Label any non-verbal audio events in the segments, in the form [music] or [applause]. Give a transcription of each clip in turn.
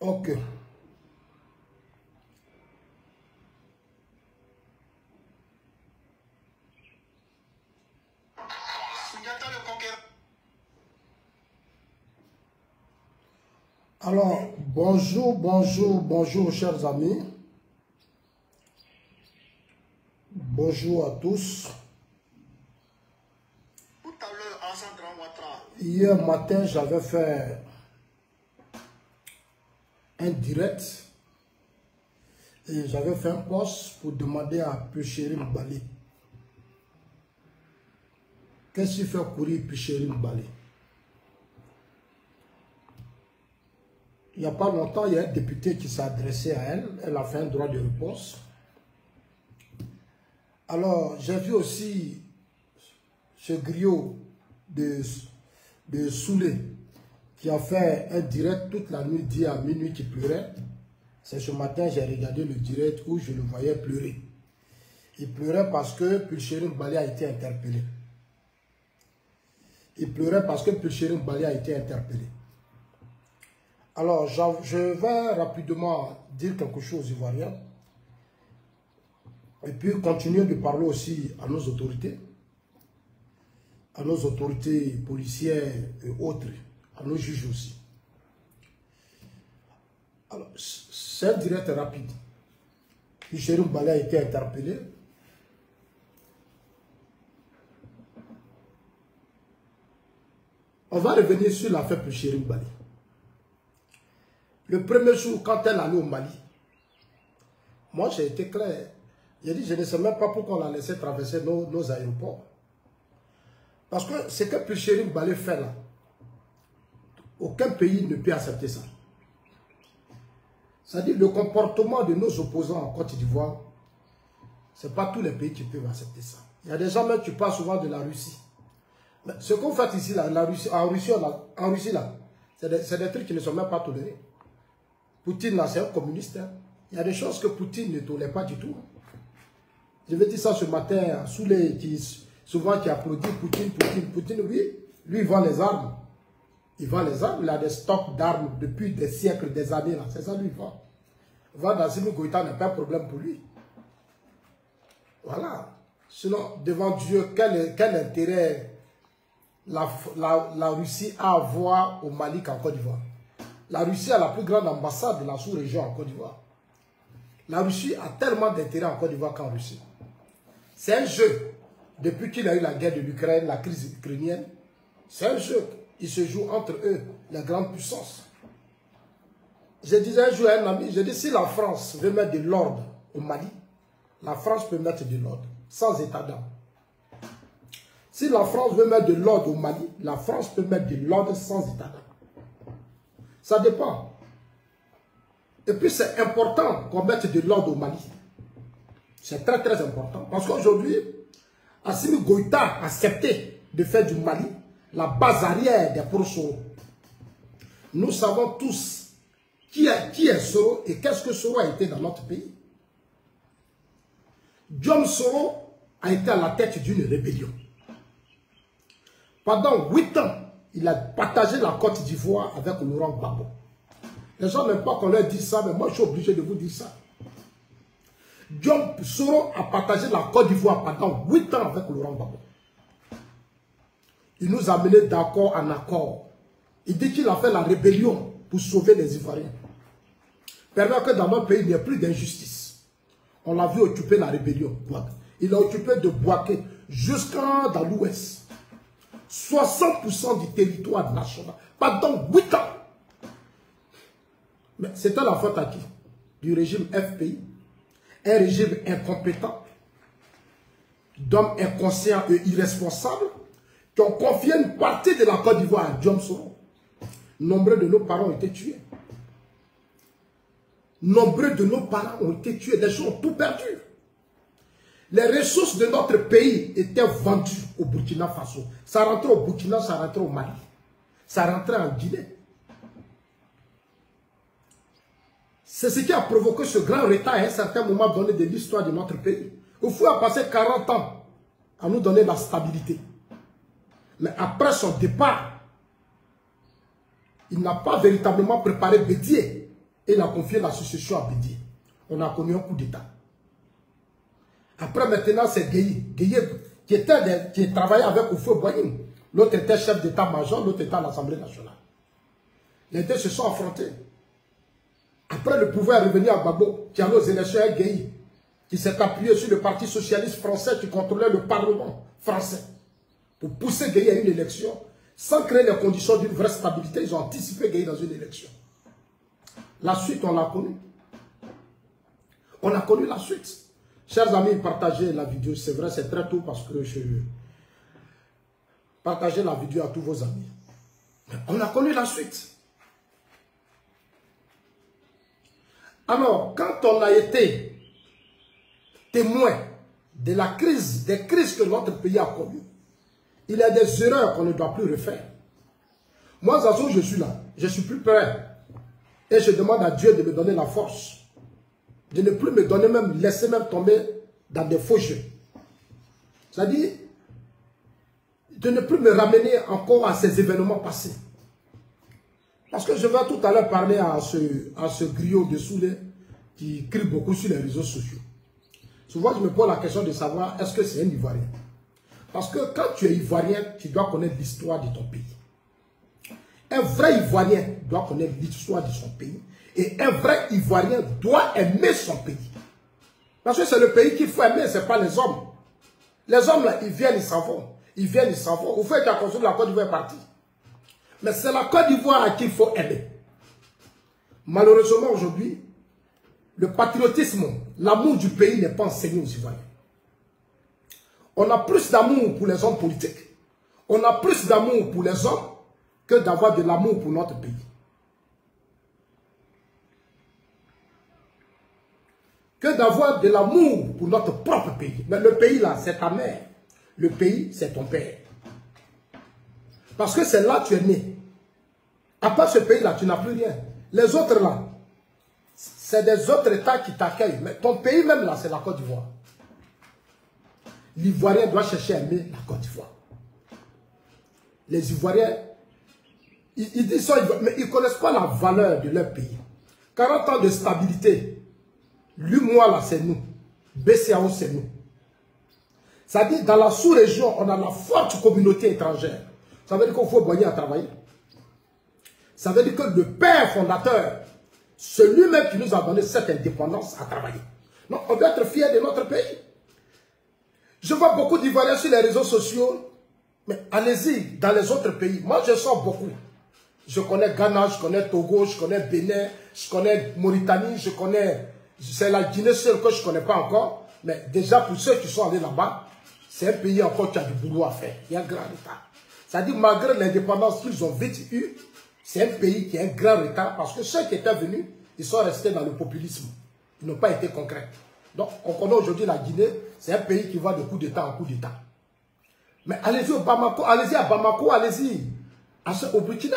Ok. Alors, bonjour, bonjour, bonjour, chers amis. Bonjour à tous. Tout à l'heure, Hier matin, j'avais fait un direct et j'avais fait un post pour demander à Péchéri Mbali qu'est-ce qu'il fait courir Péchéri Mbali? Il n'y a pas longtemps, il y a un député qui s'est adressé à elle. Elle a fait un droit de réponse. Alors, j'ai vu aussi ce griot de, de Soulé qui a fait un direct toute la nuit, dit à minuit qu'il pleurait. C'est ce matin, j'ai regardé le direct où je le voyais pleurer. Il pleurait parce que Pulchérim Bali a été interpellé. Il pleurait parce que Pulchérim Bali a été interpellé. Alors, je vais rapidement dire quelque chose aux Ivoiriens. Et puis continuer de parler aussi à nos autorités, à nos autorités policières et autres, à nos aussi. Alors, c'est un direct rapide. Puis Balé a été interpellé. On va revenir sur l'affaire de Chérim Balé. Le premier jour, quand elle allait au Mali, moi j'ai été clair. J'ai dit, je ne sais même pas pourquoi on l'a laissé traverser nos, nos aéroports. Parce que ce que Péchérim Balé fait là, aucun pays ne peut accepter ça. C'est-à-dire le comportement de nos opposants en Côte d'Ivoire, ce n'est pas tous les pays qui peuvent accepter ça. Il y a des gens même qui parlent souvent de la Russie. Mais ce qu'on fait ici, la Russie, en Russie, là, c'est des, trucs qui ne sont même pas tolérés. Poutine, c'est un communiste. hein. Il y a des choses que Poutine ne tolère pas du tout. Je vais dire ça ce matin, sous les souvent qui applaudit Poutine, Poutine, Poutine, oui, lui il vend les armes. Il vend les armes, il a des stocks d'armes depuis des siècles, des années là. C'est ça lui il vend. Vendre Assimi Goïta n'est pas un problème pour lui. Voilà. Sinon, devant Dieu, quel, quel intérêt la, la, Russie a à avoir au Mali qu'en Côte d'Ivoire? La Russie a la plus grande ambassade de la sous-région en Côte d'Ivoire. La Russie a tellement d'intérêt en Côte d'Ivoire qu'en Russie. C'est un jeu. Depuis qu'il y a eu la guerre de l'Ukraine, la crise ukrainienne, c'est un jeu. Il se joue entre eux, les grandes puissances. Je disais un jour à un ami, je dis si la France veut mettre de l'ordre au Mali, la France peut mettre de l'ordre, sans état d'âme. Si la France veut mettre de l'ordre au Mali, la France peut mettre de l'ordre sans état d'âme. Ça dépend. Et puis c'est important qu'on mette de l'ordre au Mali. C'est très très important. Parce qu'aujourd'hui, Assimi Goïta a accepté de faire du Mali la base arrière des Prosoro. Nous savons tous qui est, qui est Soro et qu'est-ce que Soro a été dans notre pays. John Soro a été à la tête d'une rébellion. Pendant huit ans, il a partagé la Côte d'Ivoire avec Laurent Gbagbo. Les gens n'aiment pas qu'on leur dise ça, mais moi je suis obligé de vous dire ça. John Soro a partagé la Côte d'Ivoire pendant 8 ans avec Laurent Gbagbo. Il nous a menés d'accord en accord. Il dit qu'il a fait la rébellion pour sauver les Ivoiriens. Permet que dans notre pays, il n'y ait plus d'injustice. On l'a vu occuper la rébellion. Il a occupé de Boaké jusqu'à dans l'ouest. 60% du territoire national pendant 8 ans. Mais c'était la faute à qui? Du régime FPI. Un régime incompétent, d'hommes inconscients et irresponsables, qui ont confié une partie de la Côte d'Ivoire à John Soro. Nombreux de nos parents ont été tués. Nombreux de nos parents ont été tués. Les gens ont tout perdu. Les ressources de notre pays étaient vendues au Burkina Faso. Ça rentrait au Burkina, ça rentrait au Mali. Ça rentrait en Guinée. C'est ce qui a provoqué ce grand retard à un certain moment donné de l'histoire de notre pays. Faut a passé 40 ans à nous donner la stabilité. Mais après son départ, il n'a pas véritablement préparé Bédier et il a confié la succession à Bédier. On a connu un coup d'État. Après, maintenant, c'est Gueye. Gueye qui, était qui travaillait avec Oufou Boyim. L'autre était chef d'état-major, l'autre était à l'Assemblée nationale. Les deux se sont affrontés. Après, le pouvoir est revenu à Babo, qui allait aux élections avec Gueye, qui s'est appuyé sur le Parti socialiste français qui contrôlait le Parlement français. Pour pousser Gueye à une élection, sans créer les conditions d'une vraie stabilité, ils ont anticipé Gueye dans une élection. La suite, on l'a connue. On a connu la suite. Chers amis, partagez la vidéo. C'est vrai, c'est très tôt parce que je... Partagez la vidéo à tous vos amis. on a connu la suite. Alors, quand on a été témoin de la crise, des crises que notre pays a connues, il y a des erreurs qu'on ne doit plus refaire. Moi, Zazo, je suis là. Je suis plus prêt. Et je demande à Dieu de me donner la force. De ne plus me donner même, laisser même tomber dans des faux jeux. C'est-à-dire, de ne plus me ramener encore à ces événements passés. Parce que je vais tout à l'heure parler à ce, à ce griot de Soulé qui crie beaucoup sur les réseaux sociaux. Souvent, je me pose la question de savoir est-ce que c'est un Ivoirien? Parce que quand tu es Ivoirien, tu dois connaître l'histoire de ton pays. Un vrai Ivoirien doit connaître l'histoire de son pays. Et un vrai Ivoirien doit aimer son pays. Parce que c'est le pays qu'il faut aimer, ce n'est pas les hommes. Les hommes, ils viennent, ils s'en vont. Ils viennent, ils s'en vont. Vous faites la construire la Côte d'Ivoire est partie. Mais c'est la Côte d'Ivoire qu'il faut aimer. Malheureusement, aujourd'hui, le patriotisme, l'amour du pays n'est pas enseigné aux Ivoiriens. On a plus d'amour pour les hommes politiques. On a plus d'amour pour les hommes que d'avoir de l'amour pour notre pays. Que d'avoir de l'amour pour notre propre pays. Mais le pays là, c'est ta mère. Le pays, c'est ton père. Parce que c'est là que tu es né. À part ce pays-là, tu n'as plus rien. Les autres là, c'est des autres États qui t'accueillent. Mais ton pays même là, c'est la Côte d'Ivoire. L'Ivoirien doit chercher à aimer la Côte d'Ivoire. Les Ivoiriens, ils, disent mais ils ne connaissent pas la valeur de leur pays. 40 ans de stabilité, lui, moi là, c'est nous. BCAO, c'est nous. Ça dit, dans la sous-région, on a la forte communauté étrangère. Ça veut dire qu'il faut boyer à travailler. Ça veut dire que le père fondateur, celui-même qui nous a donné cette indépendance, a travaillé. Non, on doit être fier de notre pays. Je vois beaucoup d'Ivoiriens sur les réseaux sociaux, mais allez-y dans les autres pays. Moi, je sors beaucoup. Je connais Ghana, je connais Togo, je connais Bénin, je connais Mauritanie, je connais... C'est la Guinée seule que je ne connais pas encore. Mais déjà, pour ceux qui sont allés là-bas, c'est un pays encore qui a du boulot à faire. Il y a un grand retard. C'est-à-dire, malgré l'indépendance qu'ils ont vite eu, c'est un pays qui a un grand retard parce que ceux qui étaient venus, ils sont restés dans le populisme. Ils n'ont pas été concrets. Donc, on connaît aujourd'hui la Guinée, c'est un pays qui va de coup d'État en coup d'État. Mais allez-y au Bamako, allez-y à Bamako, allez-y au Burkina.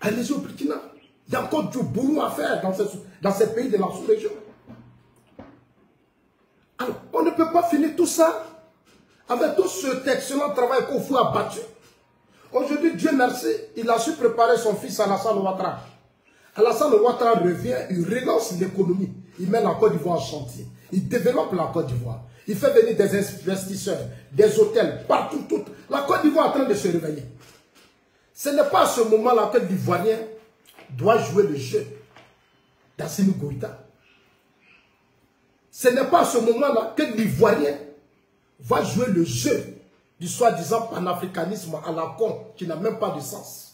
Allez-y au Burkina. Il y a encore du boulot à faire dans, dans ces pays de la sous-région. Alors, on ne peut pas finir tout ça avec tout cet excellent travail qu'on fout abattu. Aujourd'hui, Dieu merci, il a su préparer son fils Alassane Ouattara. Alassane Ouattara revient, il relance l'économie. Il met la Côte d'Ivoire en chantier. Il développe la Côte d'Ivoire. Il fait venir des investisseurs, des hôtels, partout, tout. La Côte d'Ivoire est en train de se réveiller. Ce n'est pas à ce moment-là que l'Ivoirien doit jouer le jeu d'Assimi Goïta. Ce n'est pas à ce moment-là que l'Ivoirien va jouer le jeu du soi-disant panafricanisme à la con qui n'a même pas de sens.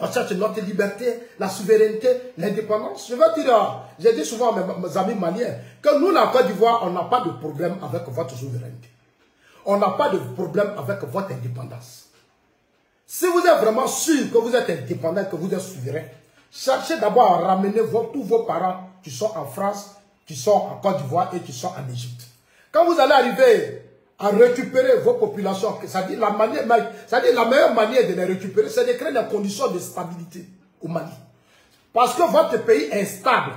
On cherche notre liberté, la souveraineté, l'indépendance. Je veux dire, j'ai dit souvent à mes, amis maliens que nous, la Côte d'Ivoire, on n'a pas de problème avec votre souveraineté. On n'a pas de problème avec votre indépendance. Si vous êtes vraiment sûr que vous êtes indépendant, que vous êtes souverain, cherchez d'abord à ramener tous vos parents qui sont en France, qui sont en Côte d'Ivoire et qui sont en Égypte. Quand vous allez arriver à récupérer vos populations, c'est-à-dire la, la meilleure manière de les récupérer, c'est de créer des conditions de stabilité au Mali. Parce que votre pays est stable.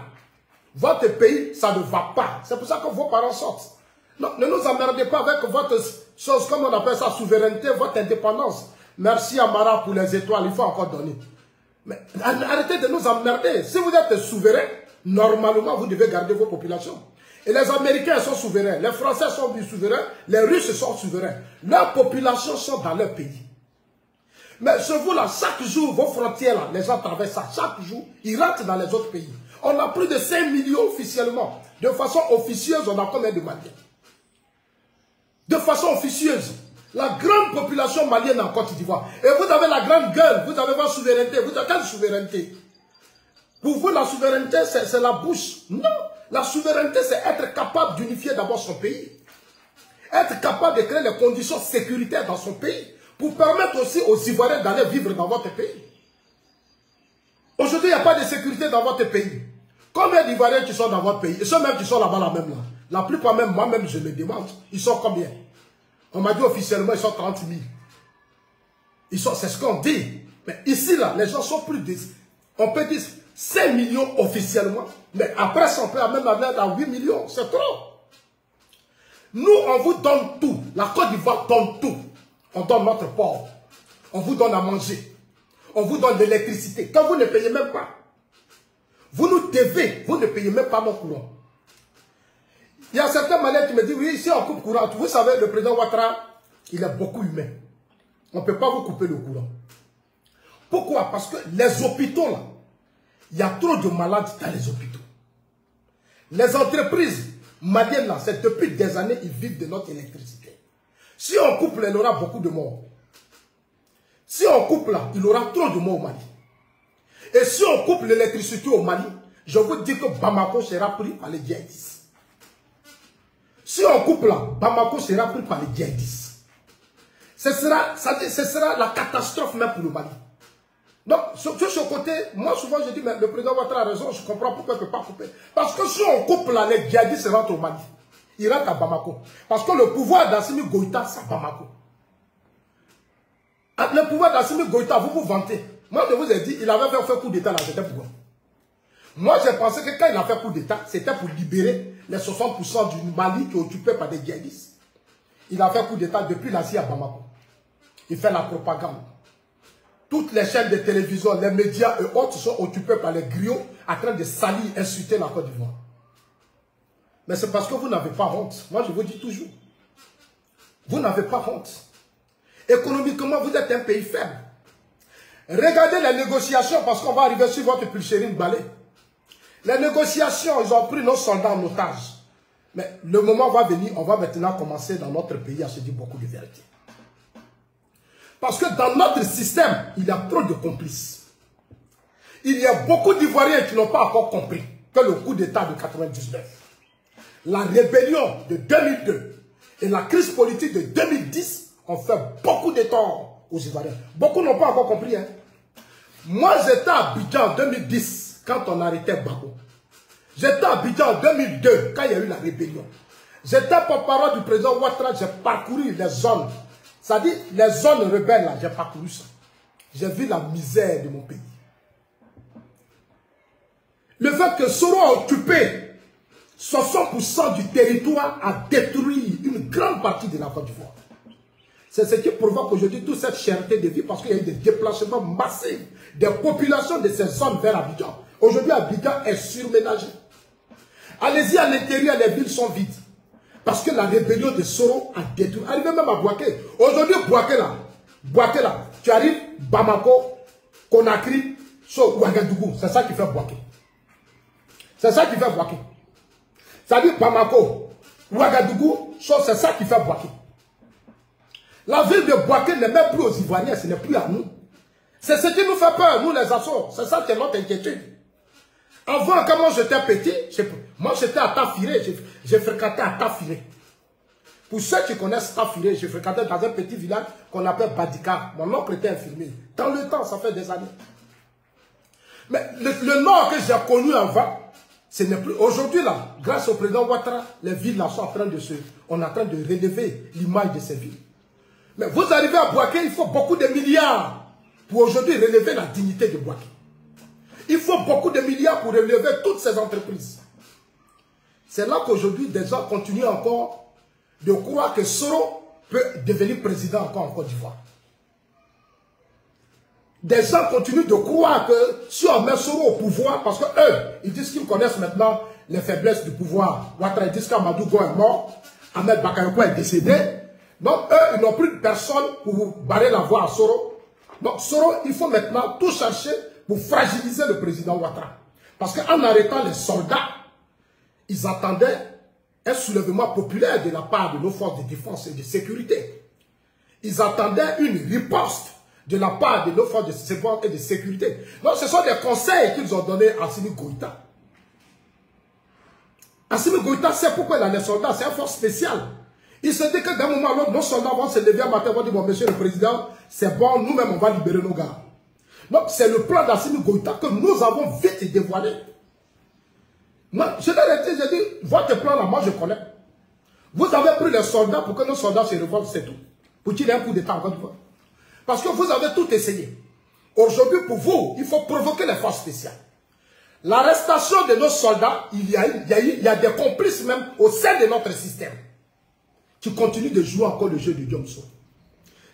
Votre pays, ça ne va pas. C'est pour ça que vos parents sortent. Non, ne nous emmerdez pas avec votre chose, comme on appelle ça, souveraineté, votre indépendance. Merci Amara pour les étoiles, il faut encore donner. Mais arrêtez de nous emmerder. Si vous êtes souverain, normalement, vous devez garder vos populations. Et les Américains sont souverains, les Français sont souverains, les Russes sont souverains. Leurs populations sont dans leur pays. Mais ce vous-là, chaque jour, vos frontières, les gens traversent ça. Chaque jour, ils rentrent dans les autres pays. On a plus de 5 millions officiellement. De façon officieuse, on a combien de Maliens? De façon officieuse. La grande population malienne en Côte d'Ivoire. Et vous avez la grande gueule, vous avez votre souveraineté. Vous avez quelle souveraineté? Pour vous, la souveraineté, c'est la bouche. Non. La souveraineté, c'est être capable d'unifier d'abord son pays. Être capable de créer les conditions sécuritaires dans son pays. Pour permettre aussi aux Ivoiriens d'aller vivre dans votre pays. Aujourd'hui, il n'y a pas de sécurité dans votre pays. Combien d'Ivoiriens qui sont dans votre pays? Et ceux même qui sont là-bas, là même là. La plupart même, moi-même, je me demande, ils sont combien? On m'a dit officiellement, ils sont 30 000. Ils sont, c'est ce qu'on dit. Mais ici, là, les gens sont plus on peut dire 5 millions officiellement. Mais après ça, on peut même aller à 8 millions. C'est trop. Nous, on vous donne tout. La Côte d'Ivoire donne tout. On donne notre port. On vous donne à manger. On vous donne de l'électricité. Quand vous ne payez même pas. Vous nous devez. Vous ne payez même pas mon courant. Il y a certains malais qui me disent, oui, ici on coupe courant. Vous savez, le président Ouattara, il est beaucoup humain. On ne peut pas vous couper le courant. Pourquoi? Parce que les hôpitaux, là, il y a trop de malades dans les hôpitaux. Les entreprises maliennes, là, c'est depuis des années, ils vivent de notre électricité. Si on coupe, il y aura beaucoup de morts. Si on coupe là, il y aura trop de morts au Mali. Et si on coupe l'électricité au Mali, je vous dis que Bamako sera pris par les djihadistes. Si on coupe là, Bamako sera pris par les djihadistes. Ce sera, ce sera la catastrophe même pour le Mali. Donc, sur, ce côté, moi souvent je dis, mais le président Ouattara a raison, je comprends pourquoi il ne peut pas couper. Parce que si on coupe là, les djihadistes rentrent au Mali. Ils rentrent à Bamako. Parce que le pouvoir d'Assimi Goïta, c'est Bamako. Ah, le pouvoir d'Assimi Goïta, vous vous vantez. Moi, je vous ai dit, il avait fait un coup d'État là, c'était pourquoi Moi, j'ai pensé que quand il a fait coup d'État, c'était pour libérer les 60% du Mali qui est occupé par des djihadistes. Il a fait coup d'État depuis l'Asie à Bamako. Il fait la propagande. Toutes les chaînes de télévision, les médias et autres sont occupés par les griots en train de salir, insulter la Côte d'Ivoire. Mais c'est parce que vous n'avez pas honte. Moi, je vous dis toujours. Vous n'avez pas honte. Économiquement, vous êtes un pays faible. Regardez les négociations, parce qu'on va arriver sur votre pulchérine balai. Les négociations, ils ont pris nos soldats en otage. Mais le moment va venir, on va maintenant commencer dans notre pays à se dire beaucoup de vérité. Parce que dans notre système, il y a trop de complices. Il y a beaucoup d'Ivoiriens qui n'ont pas encore compris que le coup d'État de 99, la rébellion de 2002 et la crise politique de 2010 ont fait beaucoup de tort aux Ivoiriens. Beaucoup n'ont pas encore compris. Hein. Moi, j'étais à Abidjan en 2010, quand on arrêtait Bako. J'étais à Abidjan en 2002, quand il y a eu la rébellion. J'étais porte-parole du président Ouattara, j'ai parcouru les zones. C'est-à-dire, les zones rebelles, là, j'ai parcouru ça. J'ai vu la misère de mon pays. Le fait que Soro a occupé 60% du territoire a détruit une grande partie de la Côte d'Ivoire. C'est ce qui provoque aujourd'hui toute cette cherté de vie parce qu'il y a eu des déplacements massifs des populations de ces zones vers Abidjan. Aujourd'hui, Abidjan est surménagé. Allez-y à l'intérieur, les villes sont vides. Parce que la rébellion de Soro a détruit. Arrivé même à Boaké. Aujourd'hui, Boaké là, Boaké là, tu arrives, Bamako, Conakry, so, Ouagadougou. C'est ça qui fait Boaké. C'est ça qui fait Boaké. Ça dit Bamako, Ouagadougou, so, c'est ça qui fait Boaké. La ville de Boaké n'est même plus aux Ivoiriens, ce n'est plus à nous. C'est ce qui nous fait peur, nous les assauts. C'est ça qui est notre inquiétude. Avant, quand moi j'étais petit, moi j'étais à Tafiré, j'ai fréquenté à Tafiré. Pour ceux qui connaissent Tafiré, j'ai fréquenté dans un petit village qu'on appelle Badika. Mon oncle était infirmier. Dans le temps, ça fait des années. Mais le, nord que j'ai connu avant, ce n'est plus. Aujourd'hui, là, grâce au président Ouattara, les villes là sont en train de se. On est en train de relever l'image de ces villes. Mais vous arrivez à Boaké, il faut beaucoup de milliards pour aujourd'hui relever la dignité de Boaké. Il faut beaucoup de milliards pour relever toutes ces entreprises. C'est là qu'aujourd'hui, des gens continuent encore de croire que Soro peut devenir président encore en Côte d'Ivoire. Des gens continuent de croire que si on met Soro au pouvoir, parce que eux, ils disent qu'ils connaissent maintenant les faiblesses du pouvoir. Ouattara, ils disent qu'Amadou Go est mort, Ahmed Bakayoko est décédé. Donc eux, ils n'ont plus personne pour vous barrer la voie à Soro. Donc Soro, il faut maintenant tout chercher pour fragiliser le président Ouattara. Parce qu'en arrêtant les soldats, ils attendaient un soulèvement populaire de la part de nos forces de défense et de sécurité. Ils attendaient une riposte de la part de nos forces de défense et de sécurité. Donc ce sont des conseils qu'ils ont donnés à Simi Goïta. Assimi Goïta sait pourquoi il a les soldats, c'est une force spéciale. Il se dit que d'un moment à l'autre, nos soldats vont se lever un matin, vont dire, bon, monsieur le président, c'est bon, nous-mêmes, on va libérer nos gars. Donc, c'est le plan d'Assimi Goïta que nous avons vite dévoilé. Moi, je l'ai dit, j'ai dit, votre plan là, moi je connais. Vous avez pris les soldats pour que nos soldats se révoltent, c'est tout. Pour qu'il y ait un coup d'état encore une fois. Parce que vous avez tout essayé. Aujourd'hui, pour vous, il faut provoquer les forces spéciales. L'arrestation de nos soldats, il y, a, il, y a, il y a des complices même au sein de notre système qui continuent de jouer encore le jeu de Johnson.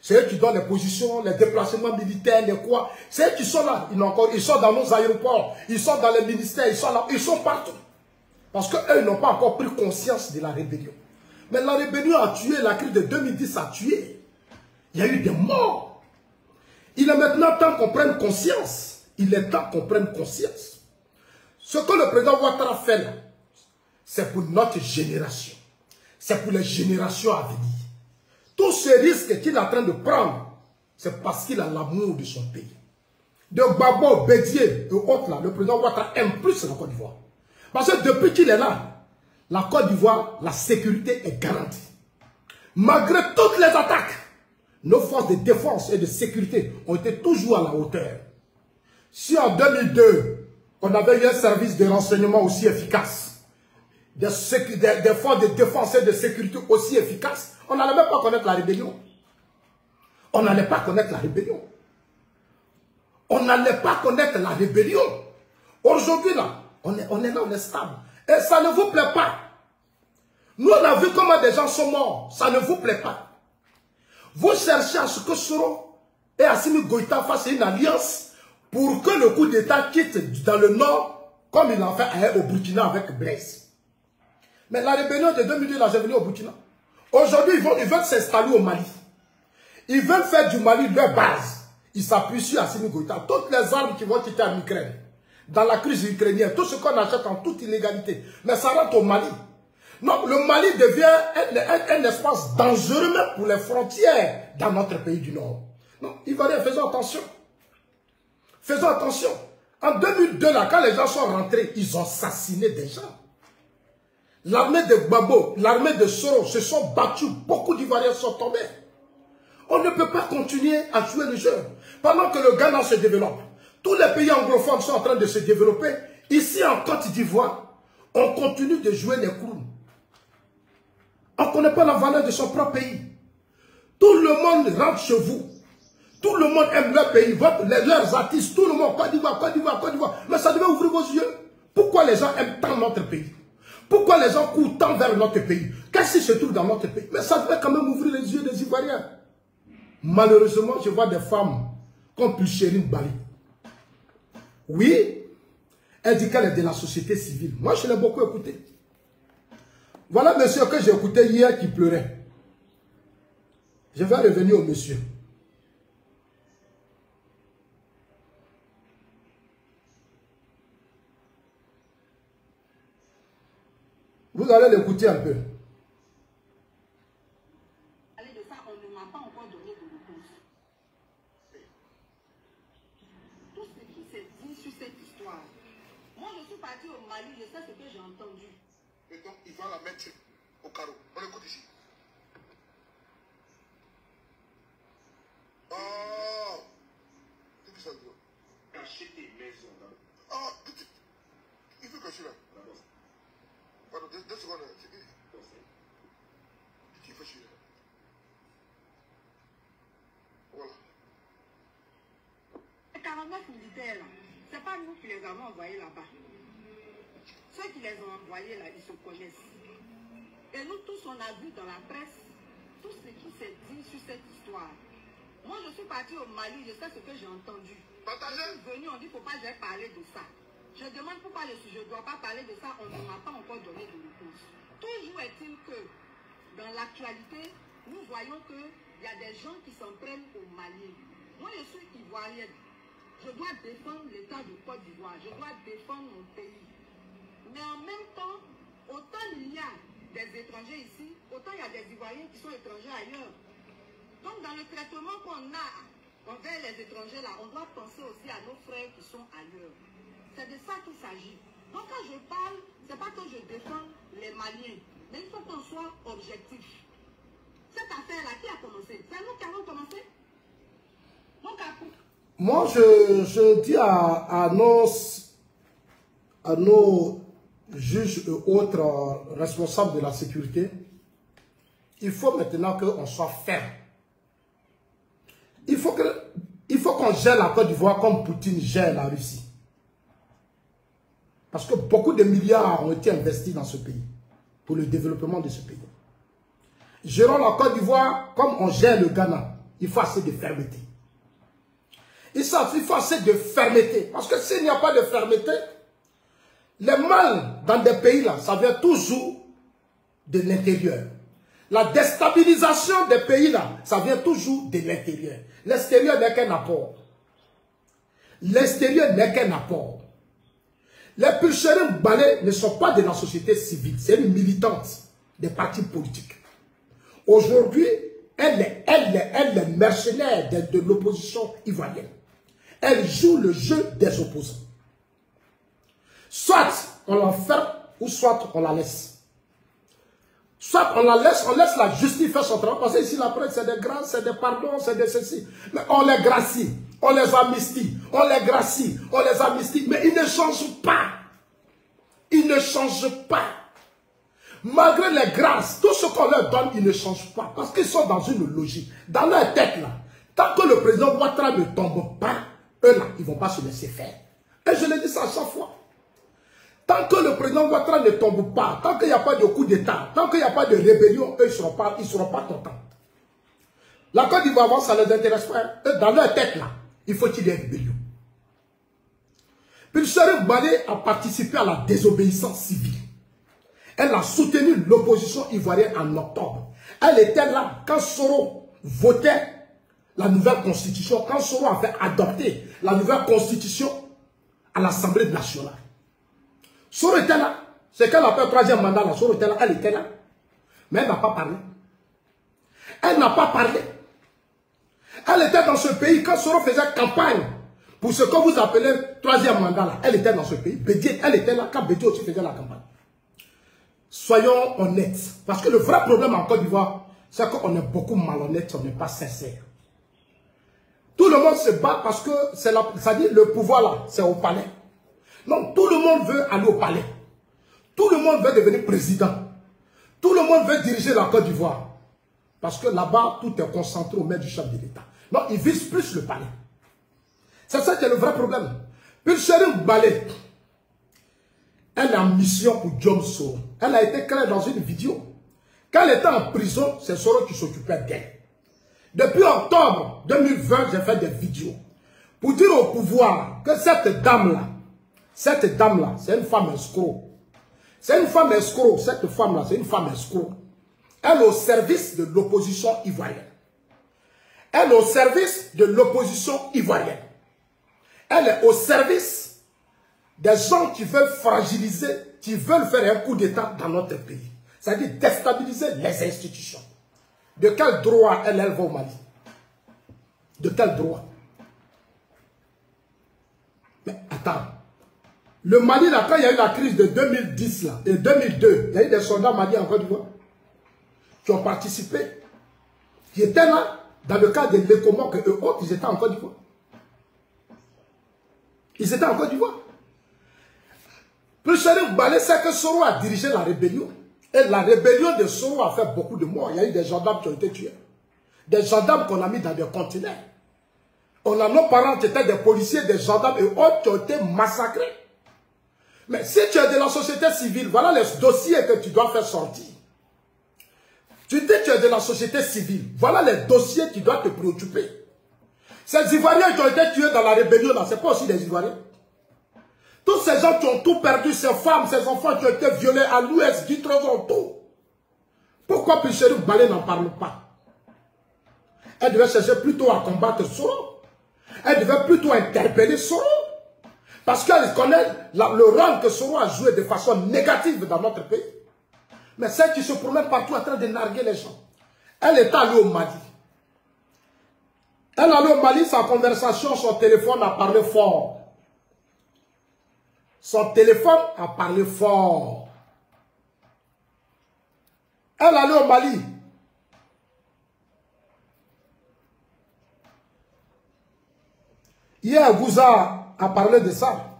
C'est eux qui donnent les positions, les déplacements militaires, les quoi. C'est eux qui sont là. Ils, encore, ils sont dans nos aéroports, ils sont dans les ministères, ils sont là, ils sont partout. Parce qu'eux n'ont pas encore pris conscience de la rébellion. Mais la rébellion a tué, la crise de 2010 a tué. Il y a eu des morts. Il est maintenant temps qu'on prenne conscience. Il est temps qu'on prenne conscience. Ce que le président Ouattara fait là, c'est pour notre génération. C'est pour les générations à venir. Tout ce risque qu'il est en train de prendre, c'est parce qu'il a l'amour de son pays. De Babo, Bédier et autres là, le président Ouattara aime plus la Côte d'Ivoire. Parce que depuis qu'il est là, la Côte d'Ivoire, la sécurité est garantie. Malgré toutes les attaques, nos forces de défense et de sécurité ont été toujours à la hauteur. Si en 2002, on avait eu un service de renseignement aussi efficace, des, des, forces de défense et de sécurité aussi efficaces, on n'allait même pas connaître la rébellion. On n'allait pas connaître la rébellion. On n'allait pas connaître la rébellion. Aujourd'hui, là, on est, on est là, on est stable. Et ça ne vous plaît pas. Nous, on a vu comment des gens sont morts. Ça ne vous plaît pas. Vous cherchez à ce que Soro et Assimi Goïta fassent une alliance pour que le coup d'État quitte dans le nord, comme il en fait au Burkina avec Blaise. Mais la rébellion de 2002, là, j'ai venu au Burkina. Aujourd'hui, ils, ils veulent s'installer au Mali. Ils veulent faire du Mali leur base. Ils s'appuient sur Assimi Goïta. Toutes les armes qui vont quitter en Ukraine, dans la crise ukrainienne, tout ce qu'on achète en toute illégalité, mais ça rentre au Mali. Non, le Mali devient un, espace dangereux même pour les frontières dans notre pays du Nord. Non, Ivoiriens, faisons attention. Faisons attention. En 2002, là, quand les gens sont rentrés, ils ont assassiné des gens. L'armée de Gbagbo, l'armée de Soro se sont battus. Beaucoup d'Ivoiriens sont tombés. On ne peut pas continuer à jouer le jeu. Pendant que le Ghana se développe, tous les pays anglophones sont en train de se développer. Ici, en Côte d'Ivoire, on continue de jouer les clowns. On ne connaît pas la valeur de son propre pays. Tout le monde rentre chez vous. Tout le monde aime leur pays, votre, leurs artistes, tout le monde, Côte d'Ivoire, Côte d'Ivoire, Côte d'Ivoire. Mais ça devait ouvrir vos yeux. Pourquoi les gens aiment tant notre pays? Pourquoi les gens courent tant vers notre pays? Qu'est-ce qui se trouve dans notre pays? Mais ça devait quand même ouvrir les yeux des Ivoiriens. Malheureusement, je vois des femmes comme Pulchérine Bali. Oui, elle dit de la société civile. Moi, je l'ai beaucoup écouté. Voilà monsieur que j'ai écouté hier qui pleurait. Je vais revenir au monsieur. Vous allez l'écouter un peu. Mali, je sais ce que j'ai entendu. Et donc, il va la mettre au carreau. On l'écoute ici. Oh Qu'est-ce que ça veut dire Acheter des maisons le Ah, il veut cacher là. Pardon, deux, deux secondes. C'est qui qui fait chier Voilà. Les 49 militaires, là, c'est pas nous qui les avons envoyés là-bas. Ceux qui les ont envoyés là, ils se connaissent. Et nous tous, on a vu dans la presse tout ce qui s'est dit sur cette histoire. Moi, je suis partie au Mali, je sais ce que j'ai entendu. Je suis venue, on dit qu'il ne faut pas que j'aille parler de ça? Je demande pourquoi je ne dois pas parler de ça, on ne m'a pas encore donné de réponse. Toujours est-il que, dans l'actualité, nous voyons qu'il y a des gens qui s'en prennent au Mali. Moi, je suis ivoirienne. Je dois défendre l'État de Côte d'Ivoire. Je dois défendre mon pays. Mais en même temps, autant il y a des étrangers ici, autant il y a des Ivoiriens qui sont étrangers ailleurs. Donc, dans le traitement qu'on a envers les étrangers, là, on doit penser aussi à nos frères qui sont ailleurs. C'est de ça qu'il s'agit. Donc, quand je parle, ce n'est pas que je défends les Maliens, mais il faut qu'on soit objectif. Cette affaire-là, qui a commencé? C'est nous qui avons commencé? Donc, à Moi, je, je dis à, à, nos, à nos juges et autres responsables de la sécurité, il faut maintenant qu'on soit ferme. Il faut qu'on gère la Côte d'Ivoire comme Poutine gère la Russie. Parce que beaucoup de milliards ont été investis dans ce pays, pour le développement de ce pays. Gérons la Côte d'Ivoire comme on gère le Ghana. Il faut assez de fermeté. Il faut assez de fermeté. Parce que s'il n'y a pas de fermeté, le mal dans des pays là, ça vient toujours de l'intérieur. La déstabilisation des pays là, ça vient toujours de l'intérieur. L'extérieur n'est qu'un apport. L'extérieur n'est qu'un apport. Les pêcheurs balais ne sont pas de la société civile, c'est une militante des partis politiques. Aujourd'hui, elle est, elle, est, elle est mercenaire de, de l'opposition ivoirienne. Elle joue le jeu des opposants. Soit on l'enferme, ou soit on la laisse. Soit on la laisse, on laisse la justice faire son travail. Parce que ici, la presse, c'est des grâces, c'est des pardons, c'est des ceci. Mais on les gracie, on les amnistie, on les gracie, on les amnistie. Mais ils ne changent pas. Ils ne changent pas. Malgré les grâces, tout ce qu'on leur donne, ils ne changent pas. Parce qu'ils sont dans une logique. Dans leur tête, là, tant que le président Ouattara ne tombe pas, eux, là, ils ne vont pas se laisser faire. Et je le dis ça à chaque fois. Tant que le président Ouattara ne tombe pas, tant qu'il n'y a pas de coup d'État, tant qu'il n'y a pas de rébellion, eux, ils ne seront, pas, seront pas contents. La Côte d'Ivoire, ça ne les intéresse pas. Eux, dans leur tête, là, il faut qu'il y ait rébellion. Puis Sherif Balé a participé à la désobéissance civile. Elle a soutenu l'opposition ivoirienne en octobre. Elle était là quand Soro votait la nouvelle constitution, quand Soro avait adopté la nouvelle constitution à l'Assemblée nationale. Soro était là. C'est qu'elle appelle troisième mandat. Soro était là. Elle était là. Mais elle n'a pas parlé. Elle n'a pas parlé. Elle était dans ce pays quand Soro faisait campagne pour ce que vous appelez troisième mandat. Elle était dans ce pays. Elle était là quand Bédier aussi faisait la campagne. Soyons honnêtes. Parce que le vrai problème en Côte d'Ivoire, c'est qu'on est beaucoup malhonnête, on n'est pas sincère. Tout le monde se bat parce que c'est le pouvoir là, c'est au palais. Non, tout le monde veut aller au palais. Tout le monde veut devenir président. Tout le monde veut diriger la Côte d'Ivoire. Parce que là-bas, tout est concentré au maître du chef de l'État. Non, ils visent plus le palais. C'est ça qui est le vrai problème. Puis Chérim Balé, elle en mission pour John Soro. Elle a été claire dans une vidéo. Quand elle était en prison, c'est Soro qui s'occupait d'elle. Depuis octobre 2020, j'ai fait des vidéos pour dire au pouvoir que cette dame-là, cette dame-là, c'est une femme escroc. C'est une femme escroc. Cette femme-là, c'est une femme escroc. Elle est au service de l'opposition ivoirienne. Elle est au service de l'opposition ivoirienne. Elle est au service des gens qui veulent fragiliser, qui veulent faire un coup d'État dans notre pays. C'est-à-dire déstabiliser les institutions. De quel droit elle, elle va au Mali? De quel droit? Mais attends. Le Mali, là, quand il y a eu la crise de 2010 là, et 2002, il y a eu des soldats maliens en Côte d'Ivoire qui ont participé, qui étaient là, dans le cas de l'Écomoc et eux autres, ils étaient en Côte d'Ivoire. Ils étaient en Côte d'Ivoire. Plus Sherif Balé sait que Soro a dirigé la rébellion. Et la rébellion de Soro a fait beaucoup de morts. Il y a eu des gendarmes qui ont été tués. Des gendarmes qu'on a mis dans des conteneurs. On a nos parents qui étaient des policiers, des gendarmes et autres qui ont été massacrés. Mais si tu es de la société civile, voilà les dossiers que tu dois faire sortir. Tu dis que tu es de la société civile, voilà les dossiers qui doivent te préoccuper. Ces Ivoiriens qui ont été tués dans la rébellion, là, c'est pas aussi des Ivoiriens. Tous ces gens qui ont tout perdu, ces femmes, ces enfants qui ont été violés à l'ouest, qui ont tout. Pourquoi Pichérou Balé n'en parle pas? Elle devait chercher plutôt à combattre Soro. Elle devait plutôt interpeller Soro. Parce qu'elle connaît le rôle que Soro a joué de façon négative dans notre pays. Mais celle qui se promène partout en train de narguer les gens. Elle est allée au Mali. Elle est allée au Mali, sa conversation, son téléphone a parlé fort. Son téléphone a parlé fort. Elle est allée au Mali. Hier, Gouza a parlé de ça.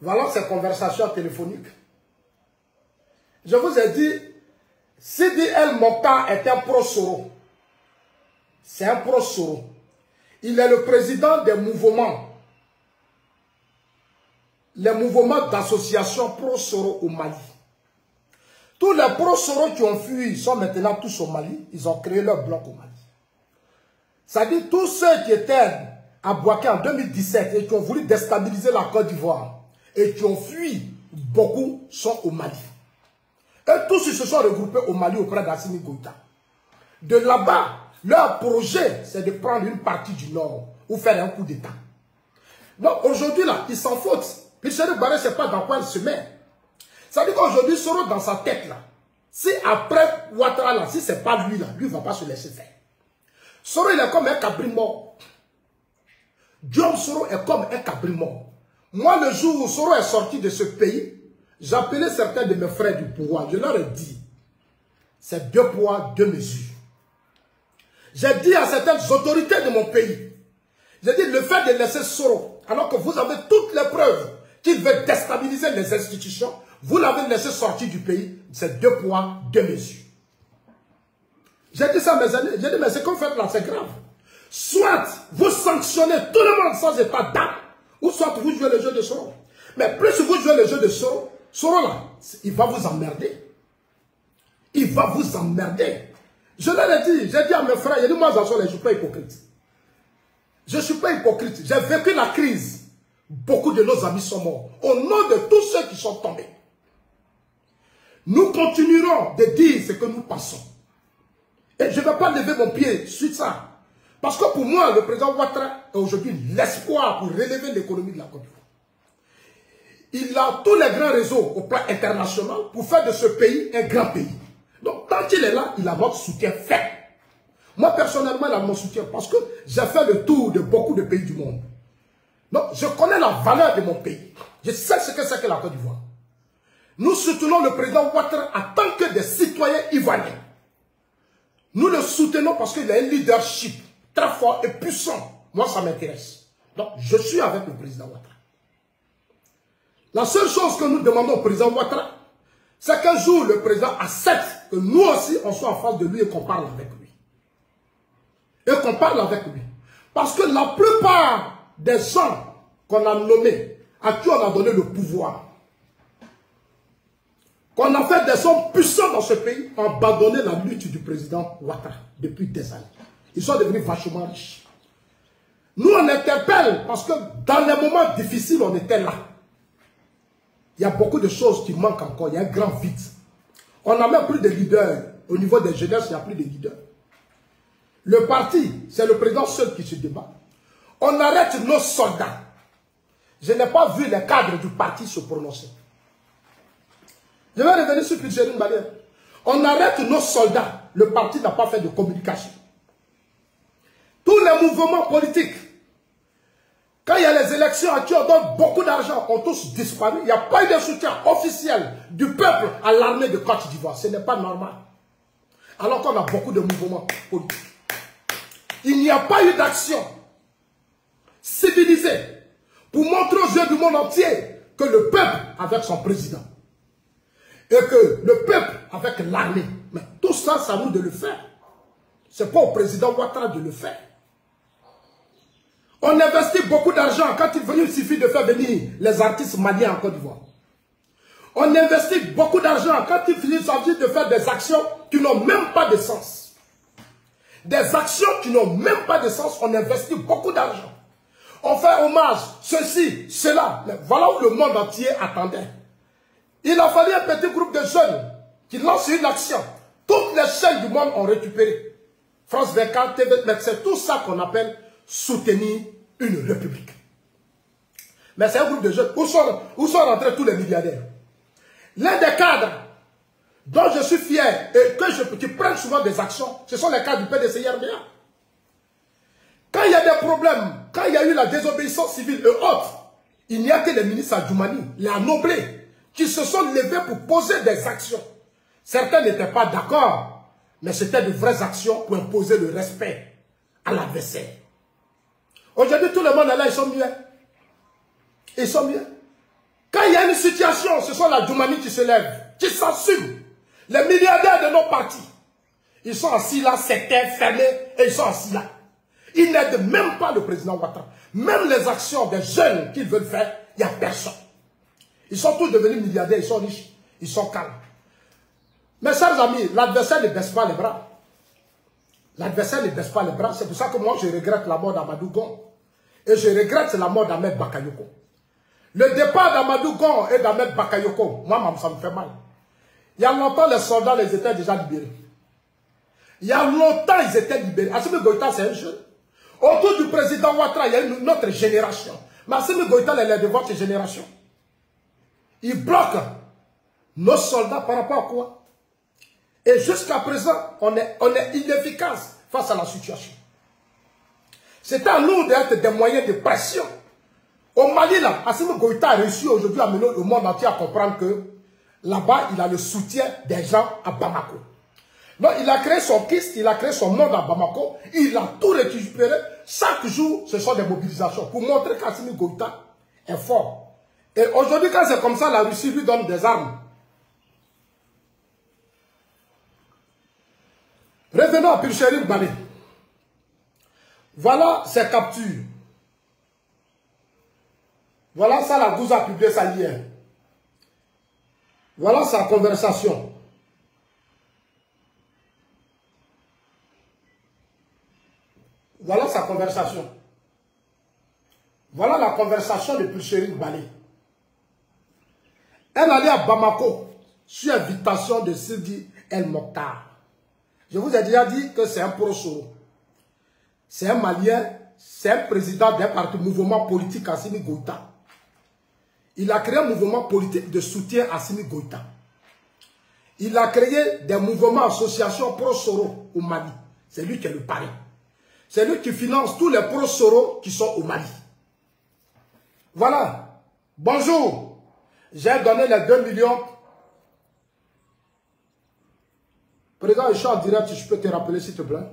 Voilà ses conversations téléphoniques. Je vous ai dit, Sidi El Mokta est un pro-Soro. C'est un pro-Soro. Il est le président des mouvements. Les mouvements d'association pro-Soro au Mali. Tous les pro-Soro qui ont fui sont maintenant tous au Mali. Ils ont créé leur bloc au Mali. Ça dit tous ceux qui étaient à Boaké en 2017 et qui ont voulu déstabiliser la Côte d'Ivoire et qui ont fui, beaucoup sont au Mali. Et tous ils se sont regroupés au Mali auprès d'Assimi Goïta. De là-bas, leur projet, c'est de prendre une partie du Nord ou faire un coup d'État. Donc aujourd'hui, là, ils s'en foutent. Michel Barré, je ne sais pas dans quoi il se met. Ça veut dire qu'aujourd'hui, Soro dans sa tête, là, si après Ouattara, là, si ce n'est pas lui, là, lui ne va pas se laisser faire. Soro, il est comme un cabri mort. John Soro est comme un cabri mort. Moi, le jour où Soro est sorti de ce pays, j'appelais certains de mes frères du pouvoir. Je leur ai dit, c'est deux poids, deux mesures. J'ai dit à certaines autorités de mon pays, j'ai dit le fait de laisser Soro, alors que vous avez toutes les preuves qu'il veut déstabiliser les institutions, vous l'avez laissé sortir du pays, c'est deux poids, deux mesures. J'ai dit ça à mes amis, j'ai dit mais c'est comme faire là, c'est grave. Soit vous sanctionnez tout le monde sans état d'âme, ou soit vous jouez le jeu de Soro. Mais plus vous jouez le jeu de Soro, Soro là, il va vous emmerder. Il va vous emmerder. Je leur ai dit, j'ai dit à mes frères, j'ai dit moi je ne suis pas hypocrite. Je ne suis pas hypocrite. J'ai vécu la crise. Beaucoup de nos amis sont morts. Au nom de tous ceux qui sont tombés. Nous continuerons de dire ce que nous pensons. Et je ne vais pas lever mon pied suite ça. Parce que pour moi, le président Ouattara est aujourd'hui l'espoir pour relever l'économie de la Côte d'Ivoire. Il a tous les grands réseaux au plan international pour faire de ce pays un grand pays. Donc, tant qu'il est là, il a votre soutien fait. Moi, personnellement, il a mon soutien parce que j'ai fait le tour de beaucoup de pays du monde. Donc, je connais la valeur de mon pays. Je sais ce que c'est que la Côte d'Ivoire. Nous soutenons le président Ouattara en tant que des citoyens ivoiriens. Nous le soutenons parce qu'il a un leadership très fort et puissant. Moi, ça m'intéresse. Donc, je suis avec le président Ouattara. La seule chose que nous demandons au président Ouattara, c'est qu'un jour, le président accepte que nous aussi, on soit en face de lui et qu'on parle avec lui. Et qu'on parle avec lui. Parce que la plupart des gens qu'on a nommés, à qui on a donné le pouvoir, qu'on a fait des hommes puissants dans ce pays, ont abandonné la lutte du président Ouattara depuis des années. Ils sont devenus vachement riches. Nous, on interpelle parce que dans les moments difficiles, on était là. Il y a beaucoup de choses qui manquent encore. Il y a un grand vide. On n'a même plus de leaders. Au niveau des jeunesses, il n'y a plus de leaders. Le parti, c'est le président seul qui se débat. On arrête nos soldats. Je n'ai pas vu les cadres du parti se prononcer. Je vais revenir sur plusieurs manières. On arrête nos soldats. Le parti n'a pas fait de communication. Tous les mouvements politiques, quand il y a les élections à qui on donne beaucoup d'argent, ont tous disparu. Il n'y a pas eu de soutien officiel du peuple à l'armée de Côte d'Ivoire. Ce n'est pas normal. Alors qu'on a beaucoup de mouvements politiques. Il n'y a pas eu d'action civilisée pour montrer aux yeux du monde entier que le peuple avec son président et que le peuple avec l'armée. Mais tout ça, c'est à nous de le faire. Ce n'est pas au président Ouattara de le faire. On investit beaucoup d'argent. Quand il il suffit de faire venir les artistes maliens en Côte d'Ivoire. On investit beaucoup d'argent. Quand il s'agit de faire des actions qui n'ont même pas de sens. des actions qui n'ont même pas de sens, on investit beaucoup d'argent. On fait hommage, ceci, cela. Voilà où le monde entier attendait. Il a fallu un petit groupe de jeunes qui lancent une action. Toutes les chaînes du monde ont récupéré. France 24, TV, c'est tout ça qu'on appelle soutenir une république. Mais c'est un groupe de jeunes. Où sont, rentrés tous les milliardaires? L'un des cadres dont je suis fier et que je, qui prennent souvent des actions, ce sont les cadres du PDC. Quand il y a des problèmes, quand il y a eu la désobéissance civile et autres, il n'y a que les ministres Adjoumani, les noblés, qui se sont levés pour poser des actions. Certains n'étaient pas d'accord, mais c'était de vraies actions pour imposer le respect à l'adversaire. Aujourd'hui, tout le monde est là, ils sont mieux. Ils sont mieux. Quand il y a une situation, ce sont la Djoumani qui se lève, qui s'assument. Les milliardaires de nos partis, ils sont assis là, certains fermés, et ils sont assis là. Ils n'aident même pas le président Ouattara. Même les actions des jeunes qu'ils veulent faire, il n'y a personne. Ils sont tous devenus milliardaires, ils sont riches, ils sont calmes. Mes chers amis, l'adversaire ne baisse pas les bras. L'adversaire ne baisse pas les bras. C'est pour ça que moi, je regrette la mort d'Amadou Gon. Et je regrette la mort d'Ahmed Bakayoko. Le départ d'Amadou Gon et d'Ahmed Bakayoko, moi, ça me fait mal. Il y a longtemps, les soldats les étaient déjà libérés. Il y a longtemps, ils étaient libérés. Assimi Goïta, c'est un jeune. Autour du président Ouattara, il y a une autre génération. Mais Assimi Goïta, il est de votre génération. Il bloque nos soldats par rapport à quoi? Et jusqu'à présent, on est, inefficace face à la situation. C'est à nous d'être des moyens de pression. Au Mali, là, Assimi Goïta a réussi aujourd'hui à mener le monde entier à comprendre que là-bas, il a le soutien des gens à Bamako. Donc, il a créé son KISS, il a créé son monde à Bamako, il a tout récupéré. Chaque jour, ce sont des mobilisations pour montrer qu'Assimi Goïta est fort. Et aujourd'hui, quand c'est comme ça, la Russie lui donne des armes. Revenons à Pilcherim Balé. Voilà ses captures. Voilà ça, la 12 a publié ça hier. Voilà sa conversation. Voilà sa conversation. Voilà la conversation de Pulcherine Balé. Elle allait à Bamako sur invitation de Sidi El Mokhtar. Je vous ai déjà dit que c'est un pro C'est un Malien, c'est un président d'un parti mouvement politique Assimi Goïta. Il a créé un mouvement politique de soutien à Assimi Goïta. Il a créé des mouvements, associations pro-Soro au Mali. C'est lui qui est le pari. C'est lui qui finance tous les pro-Soro qui sont au Mali. Voilà. Bonjour. J'ai donné les 2 millions. Président, je suis en direct, je peux te rappeler s'il te plaît.